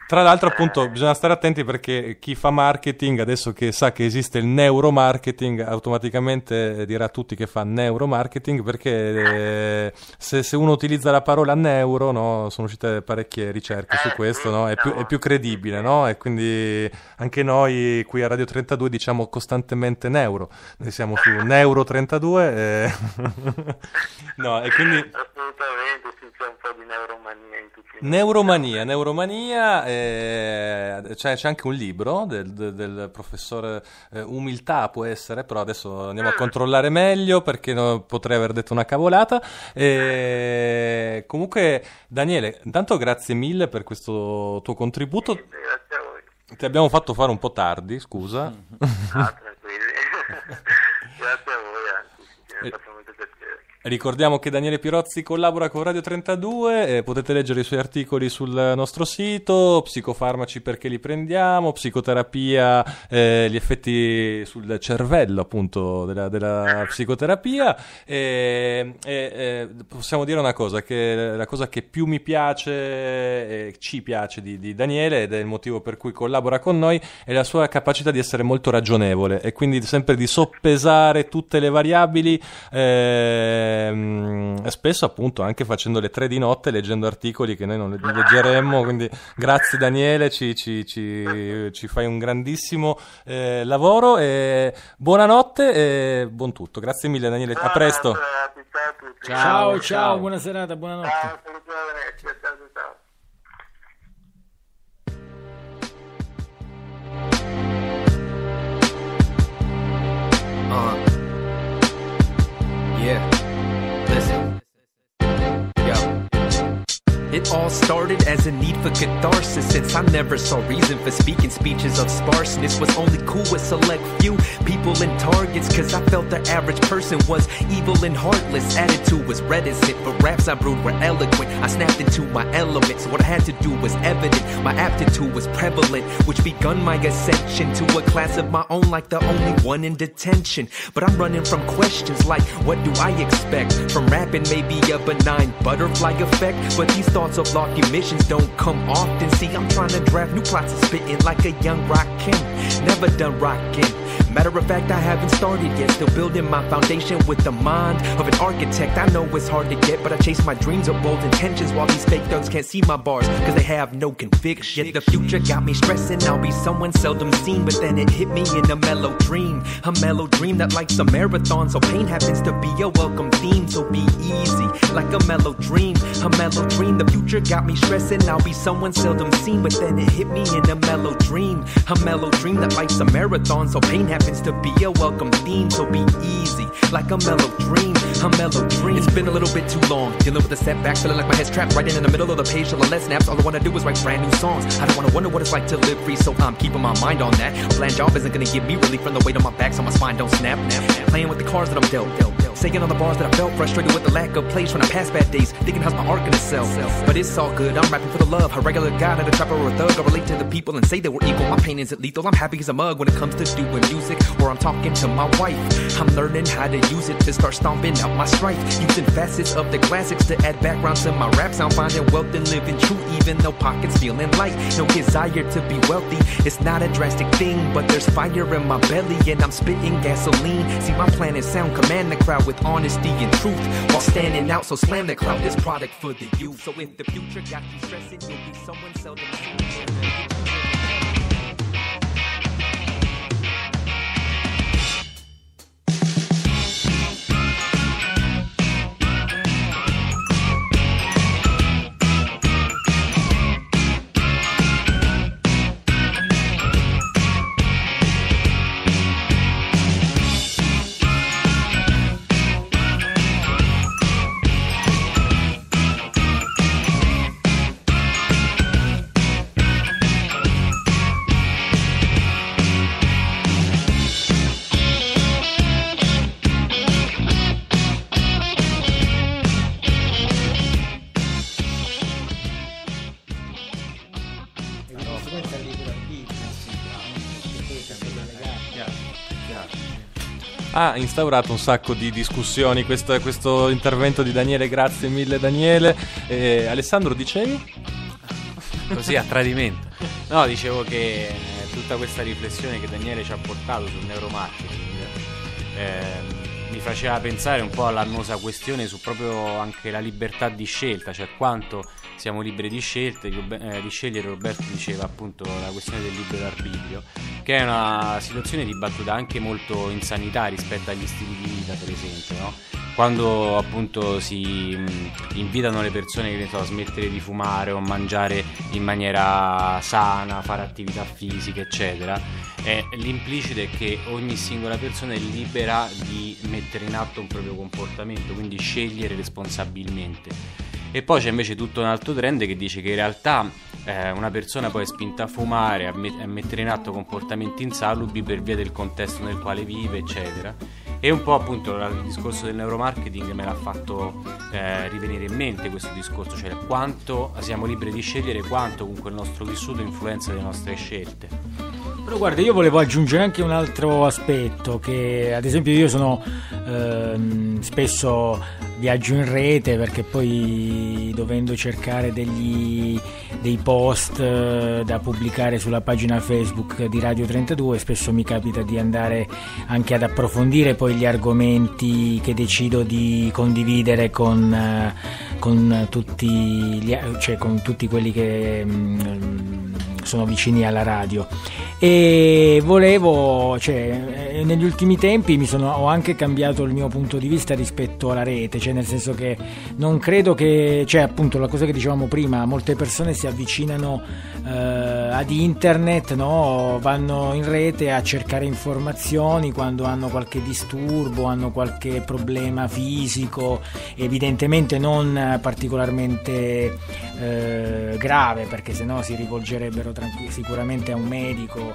Tra l'altro, appunto, bisogna stare attenti perché chi fa marketing, adesso che sa che esiste il neuromarketing, automaticamente dirà a tutti che fa neuromarketing perché eh, se, se uno utilizza la parola neuro, no, sono uscite parecchie ricerche su questo, no, è, più, è più credibile, no? E quindi anche noi qui a Radio 32 diciamo costantemente neuro, noi siamo su Neuro 32 e... no, e quindi... assolutamente sì, c'è un po' di neuromania in tutti i Neuromania, neuromania, eh, c'è, c'è anche un libro del, del- del professore eh, Umiltà, può essere, però adesso andiamo a controllare meglio perché no- potrei aver detto una cavolata. E comunque, Daniele, intanto grazie mille per questo tuo contributo. Grazie a voi. Ti abbiamo fatto fare un po' tardi, scusa. Ah, tranquilli. Grazie a voi, anzi, sì, mi ha fatto molto piacere. Ricordiamo che Daniele Pirozzi collabora con Radio 32, eh, potete leggere i suoi articoli sul nostro sito, psicofarmaci perché li prendiamo, psicoterapia, eh, gli effetti sul cervello appunto della, della psicoterapia. E, e, eh, possiamo dire una cosa, che la cosa che più mi piace e ci piace di, di Daniele ed è il motivo per cui collabora con noi è la sua capacità di essere molto ragionevole e quindi sempre di soppesare tutte le variabili ehm, spesso appunto anche facendo le tre di notte leggendo articoli che noi non le- leggeremmo quindi grazie Daniele ci, ci- ci- ci fai un grandissimo eh, lavoro e buonanotte e buon tutto grazie mille Daniele a presto Ciao, ciao, buona serata, buonanotte. Ciao, ciao, ciao. Uh. Yeah. It all started as a need for catharsis. Since I never saw reason for speaking speeches of sparseness. Was only cool with select few people and targets cause I felt the average person was evil and heartless. Attitude was reticent but raps I brewed were eloquent. I snapped into my elements. What I had to do was evident. My aptitude was prevalent which begun my ascension to a class of my own like the only one in detention. But I'm running from questions like what do I expect? From rapping maybe a benign butterfly effect. But these thoughts of lofty missions don't come often see I'm trying to draft new plots and spitting like a young rock king never done rocking Matter of fact, I haven't started yet. Still building my foundation with the mind of an architect. I know it's hard to get, but I chase my dreams of bold intentions while these fake thugs can't see my bars because they have no conviction. The future got me stressing. I'll be someone seldom seen, but then it hit me in a mellow dream. A mellow dream that likes a marathon, so pain happens to be a welcome theme. So be easy, like a mellow dream. A mellow dream. The future got me stressing. I'll be someone seldom seen, but then it hit me in a mellow dream. A mellow dream that likes a marathon, so pain happens to be a welcome theme. So be easy, like a mellow dream. A mellow dream. It's been a little bit too long, dealing with the setbacks, feeling like my head's trapped right in, in the middle of the page till the less snaps. All I wanna do is write brand new songs. I don't wanna wonder what it's like to live free, so I'm keeping my mind on that. A bland job isn't gonna give me relief from the weight on my back, so my spine don't snap. Playing with the cards that I'm dealt, dealt. Saying all the bars that I felt, frustrated with the lack of plays when I pass bad days, thinking how's my art gonna sell. But it's all good, I'm rapping for the love. A regular guy, not a trapper or a thug. I relate to the people and say that we're equal. My pain isn't lethal, I'm happy as a mug when it comes to doing music. Or I'm talking to my wife. I'm learning how to use it to start stomping out my strife. Using facets of the classics to add background to my raps. I'm finding wealth and living true, even though pockets feeling light. No desire to be wealthy, it's not a drastic thing, but there's fire in my belly and I'm spitting gasoline. See, my plan is sound, command the crowd with honesty and truth while standing out. So slam the crowd, this product for the youth. So if the future got you stressing, you'll be someone seldom seen. Ha instaurato un sacco di discussioni questo, questo intervento di Daniele, grazie mille Daniele. Eh, Alessandro, dicevi? Così a tradimento. No, dicevo che eh, tutta questa riflessione che Daniele ci ha portato sul neuromarketing ehm, mi faceva pensare un po' all'annosa questione su proprio anche la libertà di scelta, cioè quanto siamo liberi di, scelte, eh, di scegliere. Roberto diceva appunto la questione del libero arbitrio, che è una situazione dibattuta anche molto in sanità rispetto agli stili di vita, per esempio, no? quando appunto si invitano le persone che so, a smettere di fumare o mangiare in maniera sana, fare attività fisiche, eccetera, eh, l'implicito è che ogni singola persona è libera di mettere in atto un proprio comportamento, quindi scegliere responsabilmente. E poi c'è invece tutto un altro trend che dice che in realtà eh, una persona poi è spinta a fumare, a, met- a mettere in atto comportamenti insalubri per via del contesto nel quale vive, eccetera. E un po' appunto il discorso del neuromarketing me l'ha fatto eh, rivenire in mente questo discorso, cioè quanto siamo liberi di scegliere, quanto comunque il nostro vissuto influenza le nostre scelte. Però guarda, io volevo aggiungere anche un altro aspetto, che ad esempio io sono ehm, spesso viaggio in rete perché poi dovendo cercare degli, dei post eh, da pubblicare sulla pagina Facebook di Radio 32 spesso mi capita di andare anche ad approfondire poi gli argomenti che decido di condividere con, eh, con, tutti, gli, cioè con tutti quelli che mm, sono vicini alla radio. E volevo cioè eh, negli ultimi tempi mi sono, ho anche cambiato il mio punto di vista rispetto alla rete cioè nel senso che non credo che cioè appunto la cosa che dicevamo prima molte persone si avvicinano eh, ad internet no? vanno in rete a cercare informazioni quando hanno qualche disturbo hanno qualche problema fisico evidentemente non particolarmente eh, grave perché sennò si rivolgerebbero tranqu- sicuramente a un medico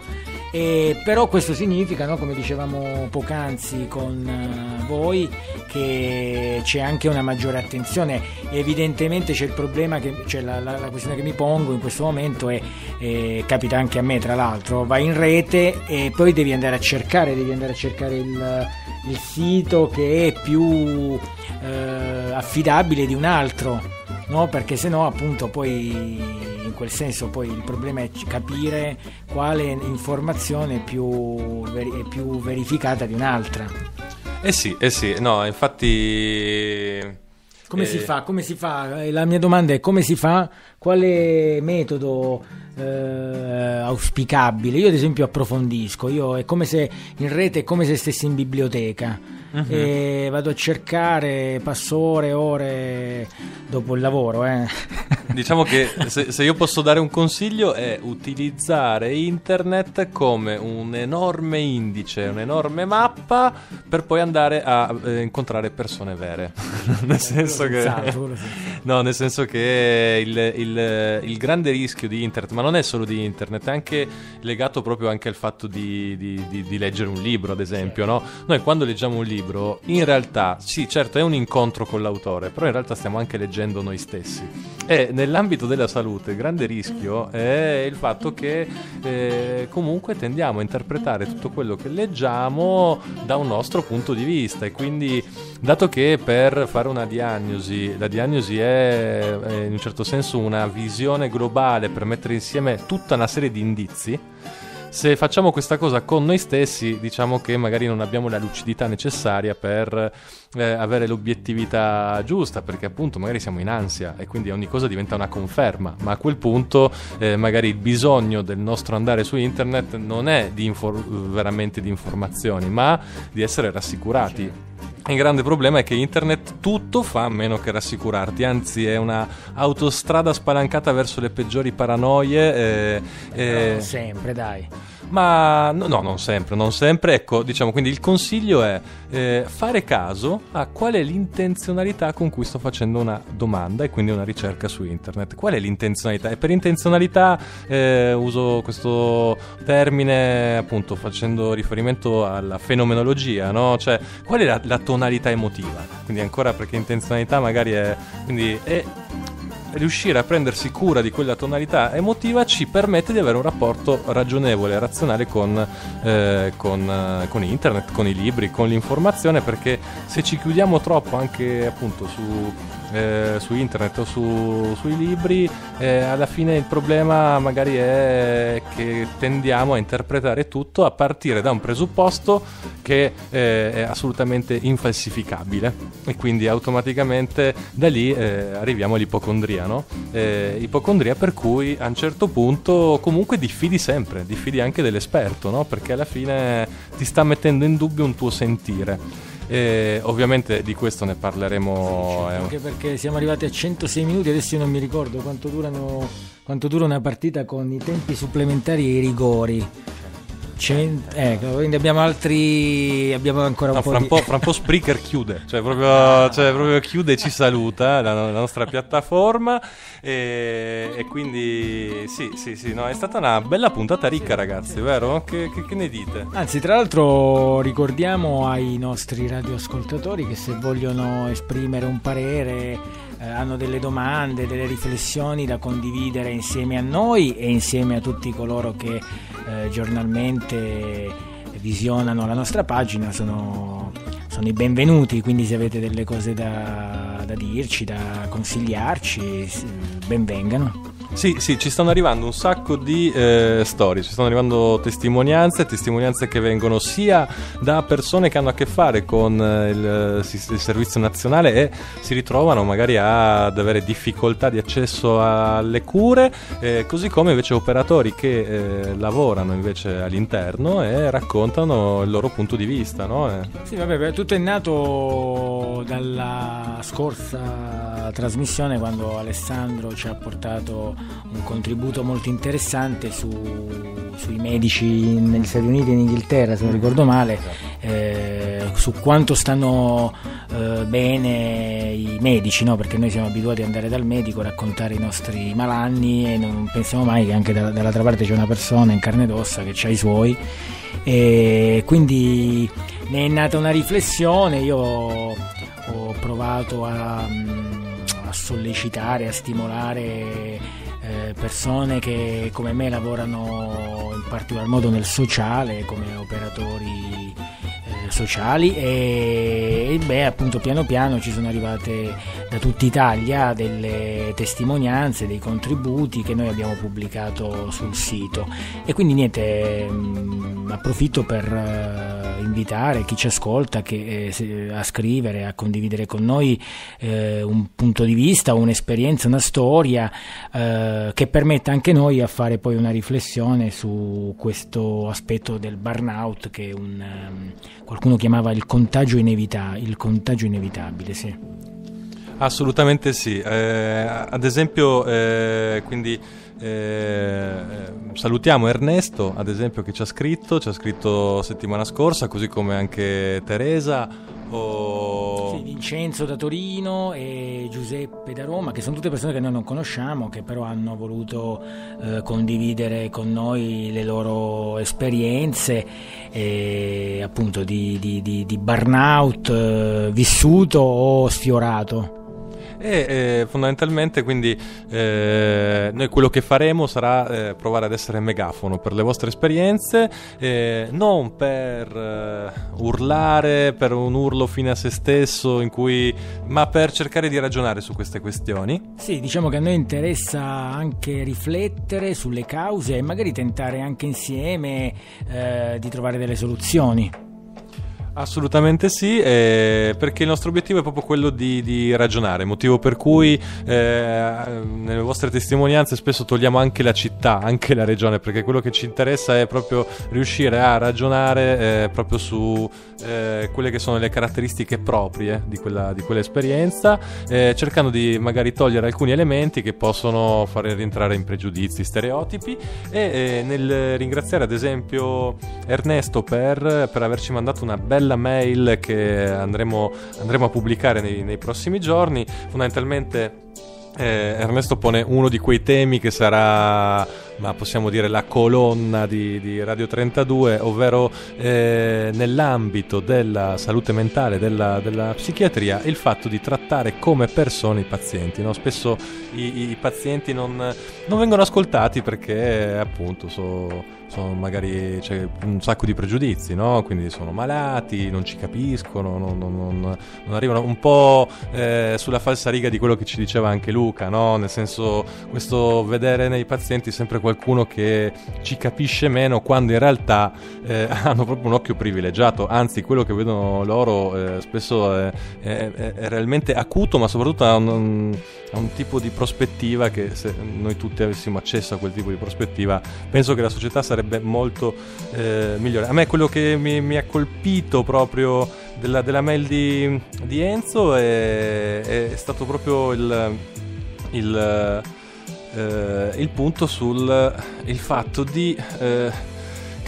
e però questo significa no, come dicevamo poc'anzi con eh, voi che c'è anche una maggiore attenzione evidentemente c'è il problema che cioè la, la- la questione che mi pongo in questo momento è eh, capita anche a me tra l'altro vai in rete e poi devi andare a cercare devi andare a cercare il, il sito che è più eh, affidabile di un altro no? perché no appunto poi quel senso poi il problema è capire quale informazione è più, è più verificata di un'altra Eh sì, eh sì, no, infatti... come eh, si fa? Come si fa? Eh, La mia domanda è come si fa? Quale metodo eh, auspicabile? Io ad esempio approfondisco, io è come se in rete è come se stessi in biblioteca Mhm. e vado a cercare, passo ore e ore dopo il lavoro. Eh. Diciamo che se, se io posso dare un consiglio è utilizzare internet come un enorme indice, un'enorme mappa per poi andare a eh, incontrare persone vere. nel senso che... Esatto, sì. No, nel senso che il, il- il grande rischio di internet, ma non è solo di internet, è anche legato proprio anche al fatto di, di- di- di leggere un libro, ad esempio. No? Noi quando leggiamo un libro libro, in realtà, sì, certo è un incontro con l'autore, però in realtà stiamo anche leggendo noi stessi. E nell'ambito della salute il grande rischio è il fatto che eh, comunque tendiamo a interpretare tutto quello che leggiamo da un nostro punto di vista e quindi dato che per fare una diagnosi, la diagnosi è, è in un certo senso una visione globale per mettere insieme tutta una serie di indizi, se facciamo questa cosa con noi stessi, diciamo che magari non abbiamo la lucidità necessaria per eh, avere l'obiettività giusta, perché appunto magari siamo in ansia e quindi ogni cosa diventa una conferma, ma a quel punto eh, magari il bisogno del nostro andare su internet non è di infor- veramente di informazioni, ma di essere rassicurati. Il grande problema è che internet tutto fa a meno che rassicurarti, anzi è una autostrada spalancata verso le peggiori paranoie. eh, eh, sempre, dai. Ma no, no, non sempre, non sempre. Ecco, diciamo, quindi il consiglio è eh, fare caso a qual è l'intenzionalità con cui sto facendo una domanda e quindi una ricerca su internet. Qual è l'intenzionalità? E per intenzionalità eh, uso questo termine appunto facendo riferimento alla fenomenologia, no? Cioè, qual è la, la tonalità emotiva? Quindi ancora perché intenzionalità magari è... Quindi è riuscire a prendersi cura di quella tonalità emotiva ci permette di avere un rapporto ragionevole e razionale con, eh, con, eh, con internet, con i libri, con l'informazione, perché se ci chiudiamo troppo anche appunto su, eh, su internet o su- sui libri, eh, alla fine il problema magari è che tendiamo a interpretare tutto a partire da un presupposto che eh, è assolutamente infalsificabile e quindi automaticamente da lì eh, arriviamo all'ipocondria, no? Eh, ipocondria per cui a un certo punto comunque diffidi sempre, diffidi anche dell'esperto, no? Perché alla fine ti sta mettendo in dubbio un tuo sentire. E ovviamente di questo ne parleremo. eh, Anche perché siamo arrivati a 106 minuti, adesso io non mi ricordo quanto, durano, quanto dura una partita con i tempi supplementari e i rigori. Cen- ecco, quindi abbiamo altri. Abbiamo ancora un No, po' fra, di. un po', fra un po' Spreaker chiude, cioè proprio, cioè proprio chiude e ci saluta la, la nostra piattaforma e, e quindi sì, sì, sì, no, è stata una bella puntata ricca ragazzi, vero? Che, che- che ne dite? Anzi, tra l'altro ricordiamo ai nostri radioascoltatori che se vogliono esprimere un parere, eh, hanno delle domande, delle riflessioni da condividere insieme a noi e insieme a tutti coloro che eh, giornalmente visionano la nostra pagina, sono, sono i benvenuti, quindi se avete delle cose da, da dirci, da consigliarci, benvengano. Sì, sì, ci stanno arrivando un sacco di eh, storie, ci stanno arrivando testimonianze, testimonianze che vengono sia da persone che hanno a che fare con eh, il, il servizio nazionale e si ritrovano magari ad avere difficoltà di accesso alle cure, eh, così come invece operatori che eh, lavorano invece all'interno e raccontano il loro punto di vista, no? Eh, Sì, vabbè, tutto è nato dalla scorsa trasmissione quando Alessandro ci ha portato un contributo molto interessante su- sui medici negli Stati Uniti e in Inghilterra, se non ricordo male, eh, su quanto stanno eh, bene i medici, no? perché noi siamo abituati ad andare dal medico, raccontare i nostri malanni e non pensiamo mai che anche da- dall'altra parte c'è una persona in carne ed ossa che ha i suoi e quindi ne è nata una riflessione, io ho provato a, mm, a sollecitare, a stimolare eh, persone che come me lavorano in particolar modo nel sociale, come operatori sociali e, e beh appunto piano piano ci sono arrivate da tutta Italia delle testimonianze, dei contributi che noi abbiamo pubblicato sul sito. E quindi niente mh, approfitto per eh, invitare chi ci ascolta che, eh, a scrivere, a condividere con noi eh, un punto di vista, un'esperienza, una storia eh, che permetta anche noi a fare poi una riflessione su questo aspetto del burnout che un, ehm, qualcuno chiamava il contagio, inevita- il contagio inevitabile. Sì. Assolutamente sì. Eh, ad esempio, eh, quindi Eh, eh, salutiamo Ernesto, ad esempio, che ci ha scritto, ci ha scritto settimana scorsa, così come anche Teresa. O... Sì, Vincenzo da Torino e Giuseppe da Roma, che sono tutte persone che noi non conosciamo, che però hanno voluto eh, condividere con noi le loro esperienze eh, appunto di, di- di- di burnout eh, vissuto o sfiorato. E eh, fondamentalmente quindi eh, noi quello che faremo sarà eh, provare ad essere megafono per le vostre esperienze, eh, non per eh, urlare, per un urlo fine a se stesso, cui, ma per cercare di ragionare su queste questioni. Sì, diciamo che a noi interessa anche riflettere sulle cause e magari tentare anche insieme eh, di trovare delle soluzioni. Assolutamente sì, eh, perché il nostro obiettivo è proprio quello di, di ragionare, motivo per cui eh, nelle vostre testimonianze spesso togliamo anche la città, anche la regione, perché quello che ci interessa è proprio riuscire a ragionare eh, proprio su eh, quelle che sono le caratteristiche proprie di, quella, di quell'esperienza, eh, cercando di magari togliere alcuni elementi che possono fare rientrare in pregiudizi, stereotipi. E eh, nel ringraziare ad esempio Ernesto per, per averci mandato una bella mail che andremo, andremo a pubblicare nei, nei prossimi giorni. Fondamentalmente eh, Ernesto pone uno di quei temi che sarà, ma possiamo dire, la colonna di, di Radio 32, ovvero eh, nell'ambito della salute mentale, della, della psichiatria, il fatto di trattare come persone i pazienti. no? Spesso i, i pazienti non, non vengono ascoltati perché appunto so- sono magari c'è un sacco di pregiudizi, no? quindi sono malati, non ci capiscono, non, non- non- non arrivano un po' eh, sulla falsa riga di quello che ci diceva anche Luca, no? nel senso questo vedere nei pazienti sempre qualcuno che ci capisce meno quando in realtà eh, hanno proprio un occhio privilegiato, anzi quello che vedono loro eh, spesso è, è- è- è realmente acuto, ma soprattutto ha un, ha un tipo di prospettiva che se noi tutti avessimo accesso a quel tipo di prospettiva, penso che la società sarebbe molto eh, migliore. A me quello che mi, mi ha colpito proprio della, della mail di, di Enzo è, è stato proprio il, il, eh, il punto sul il fatto di... eh,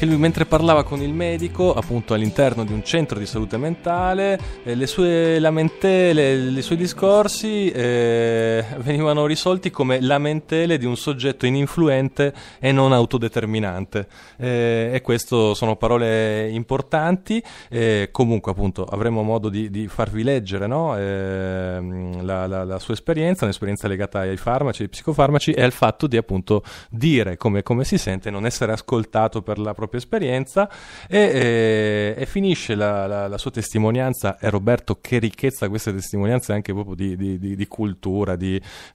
che lui mentre parlava con il medico, appunto all'interno di un centro di salute mentale, eh, le sue lamentele, i suoi discorsi eh, venivano risolti come lamentele di un soggetto ininfluente e non autodeterminante. Eh, e questo sono parole importanti. Eh, comunque, appunto, avremo modo di, di farvi leggere no? Ehm, la, la- la sua esperienza, un'esperienza legata ai farmaci, ai psicofarmaci e al fatto di appunto dire come, come si sente, non essere ascoltato per la propria esperienza e, e- e finisce la, la- la sua testimonianza e Roberto che ricchezza queste testimonianze anche proprio di, di- di- di cultura,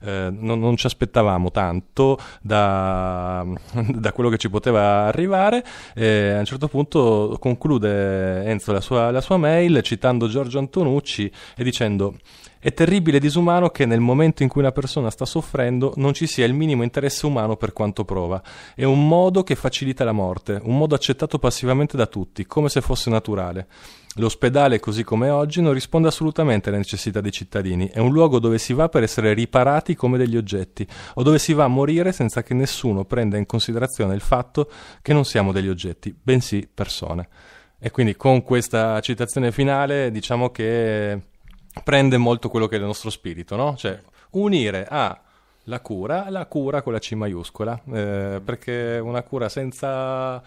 eh, non, non ci aspettavamo tanto da, da quello che ci poteva arrivare e a un certo punto conclude Enzo la sua, la sua mail citando Giorgio Antonucci e dicendo è terribile e disumano che nel momento in cui una persona sta soffrendo non ci sia il minimo interesse umano per quanto prova. È un modo che facilita la morte, un modo accettato passivamente da tutti, come se fosse naturale. L'ospedale, così come oggi, non risponde assolutamente alle necessità dei cittadini. È un luogo dove si va per essere riparati come degli oggetti, o dove si va a morire senza che nessuno prenda in considerazione il fatto che non siamo degli oggetti, bensì persone. E quindi con questa citazione finale diciamo che prende molto quello che è il nostro spirito, no? Cioè unire a la cura, la cura con la C maiuscola, eh, perché una cura senza,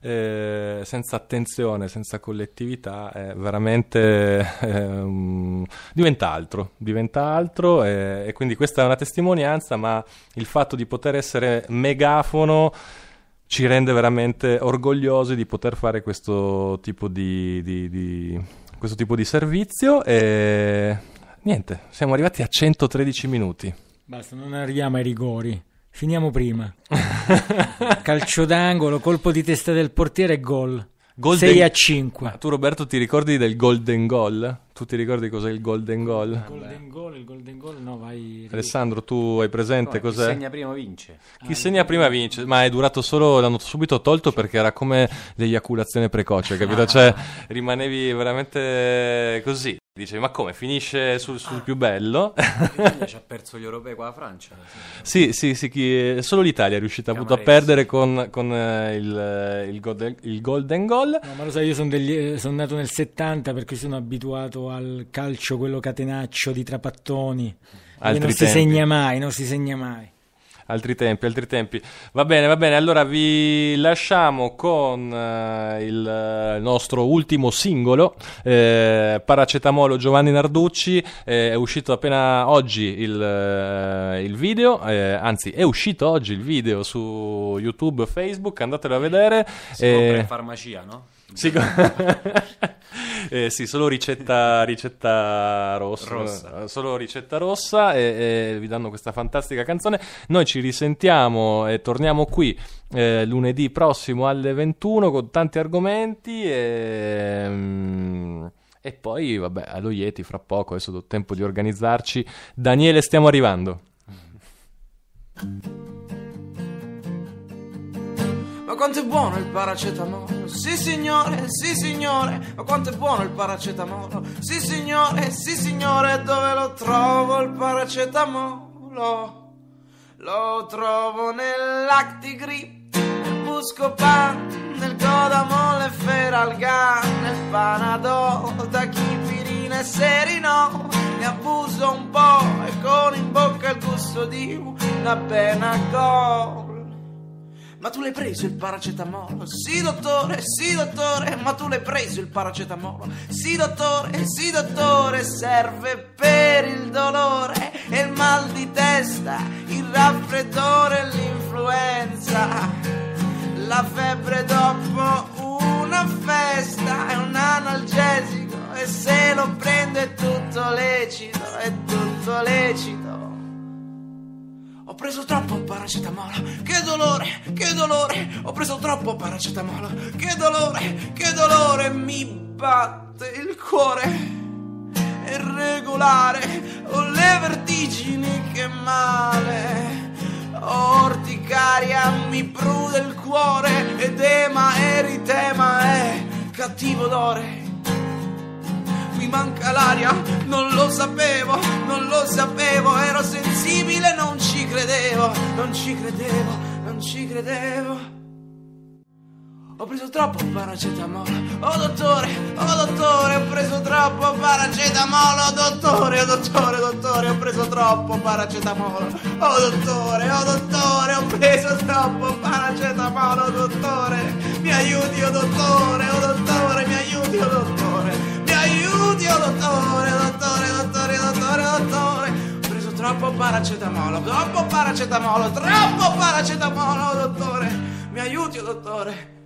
eh, senza attenzione, senza collettività, è veramente ehm, diventa altro, diventa altro e, e quindi questa è una testimonianza, ma il fatto di poter essere megafono ci rende veramente orgogliosi di poter fare questo tipo di, di- di- questo tipo di servizio e niente, siamo arrivati a 113 minuti. Basta, non arriviamo ai rigori. Finiamo prima. Calcio d'angolo, colpo di testa del portiere e gol. Golden- 6 a 5. Ma tu Roberto ti ricordi del Golden Goal? Tu ti ricordi cos'è il Golden Goal? Il golden goal, il golden goal, no, vai. Alessandro, tu hai presente chi cos'è? segna prima vince. Chi segna prima vince, ma è durato solo, l'hanno subito tolto perché era come l'eiaculazione precoce, capito? Cioè, rimanevi veramente così. Dicevi, ma come, finisce sul, sul più bello? L'Italia ci ha perso gli europei con la Francia. sì, sì, sì, chi- solo l'Italia è riuscita appunto a perdere con, con, eh, il, eh, il golden, il golden goal. No, ma lo sai, io sono, degli- eh, sono nato nel 70 perché sono abituato al calcio, quello catenaccio di Trapattoni. Altri non si tempi. segna mai, non si segna mai. Altri tempi, altri tempi. Va bene, va bene. Allora vi lasciamo con eh, il nostro ultimo singolo, eh, Paracetamolo Giovanni Narducci. Eh, è uscito appena oggi il, eh, il video, eh, anzi è uscito oggi il video su YouTube, Facebook, andatelo a vedere. Si compra Eh, in farmacia, no? Sì, Eh, sì, solo ricetta, ricetta rossa, Rossa. eh, solo ricetta rossa e, e vi danno questa fantastica canzone. Noi ci risentiamo e torniamo qui eh, lunedì prossimo alle 21 con tanti argomenti e, mm, e poi vabbè allo Yeti fra poco, adesso ho tempo di organizzarci. Daniele, stiamo arrivando. Quanto è buono il paracetamolo? Sì signore, sì signore, ma quanto è buono il paracetamolo? Sì signore, sì signore, dove lo trovo il paracetamolo? Lo trovo nell'Actigrip, nel Buscopan, nel Codamol e Feralgan, nel Panadol, Tachipirina e Serino. Ne abuso un po' e con in bocca il gusto di una Benagol. Ma tu l'hai preso il paracetamolo? Sì, dottore, sì, dottore, ma tu l'hai preso il paracetamolo? Sì, dottore, sì, dottore, serve per il dolore e il mal di testa, il raffreddore e l'influenza. La febbre dopo una festa è un analgesico e se lo prendo è tutto lecito, è tutto lecito. Ho preso troppo paracetamolo, che dolore, che dolore, ho preso troppo paracetamolo, che dolore, che dolore, mi batte il cuore, è irregolare, ho le vertigini, che male, ho orticaria, mi prude il cuore, edema, eritema, è cattivo odore. Mi manca l'aria, non lo sapevo, non lo sapevo, ero sensibile, non ci credevo, non ci credevo, non ci credevo. Ho preso troppo paracetamolo, oh dottore, oh dottore, ho preso troppo paracetamolo, oh dottore, oh dottore, dottore, ho preso troppo paracetamolo, oh dottore, oh dottore, ho preso troppo paracetamolo, oh dottore, mi aiuti, oh dottore, oh dottore, mi aiuti, oh dottore, mi aiuti, oh dottore, dottore, dottore, dottore, dottore. Ho preso troppo paracetamolo, troppo paracetamolo, troppo paracetamolo, dottore, mi aiuti, dottore.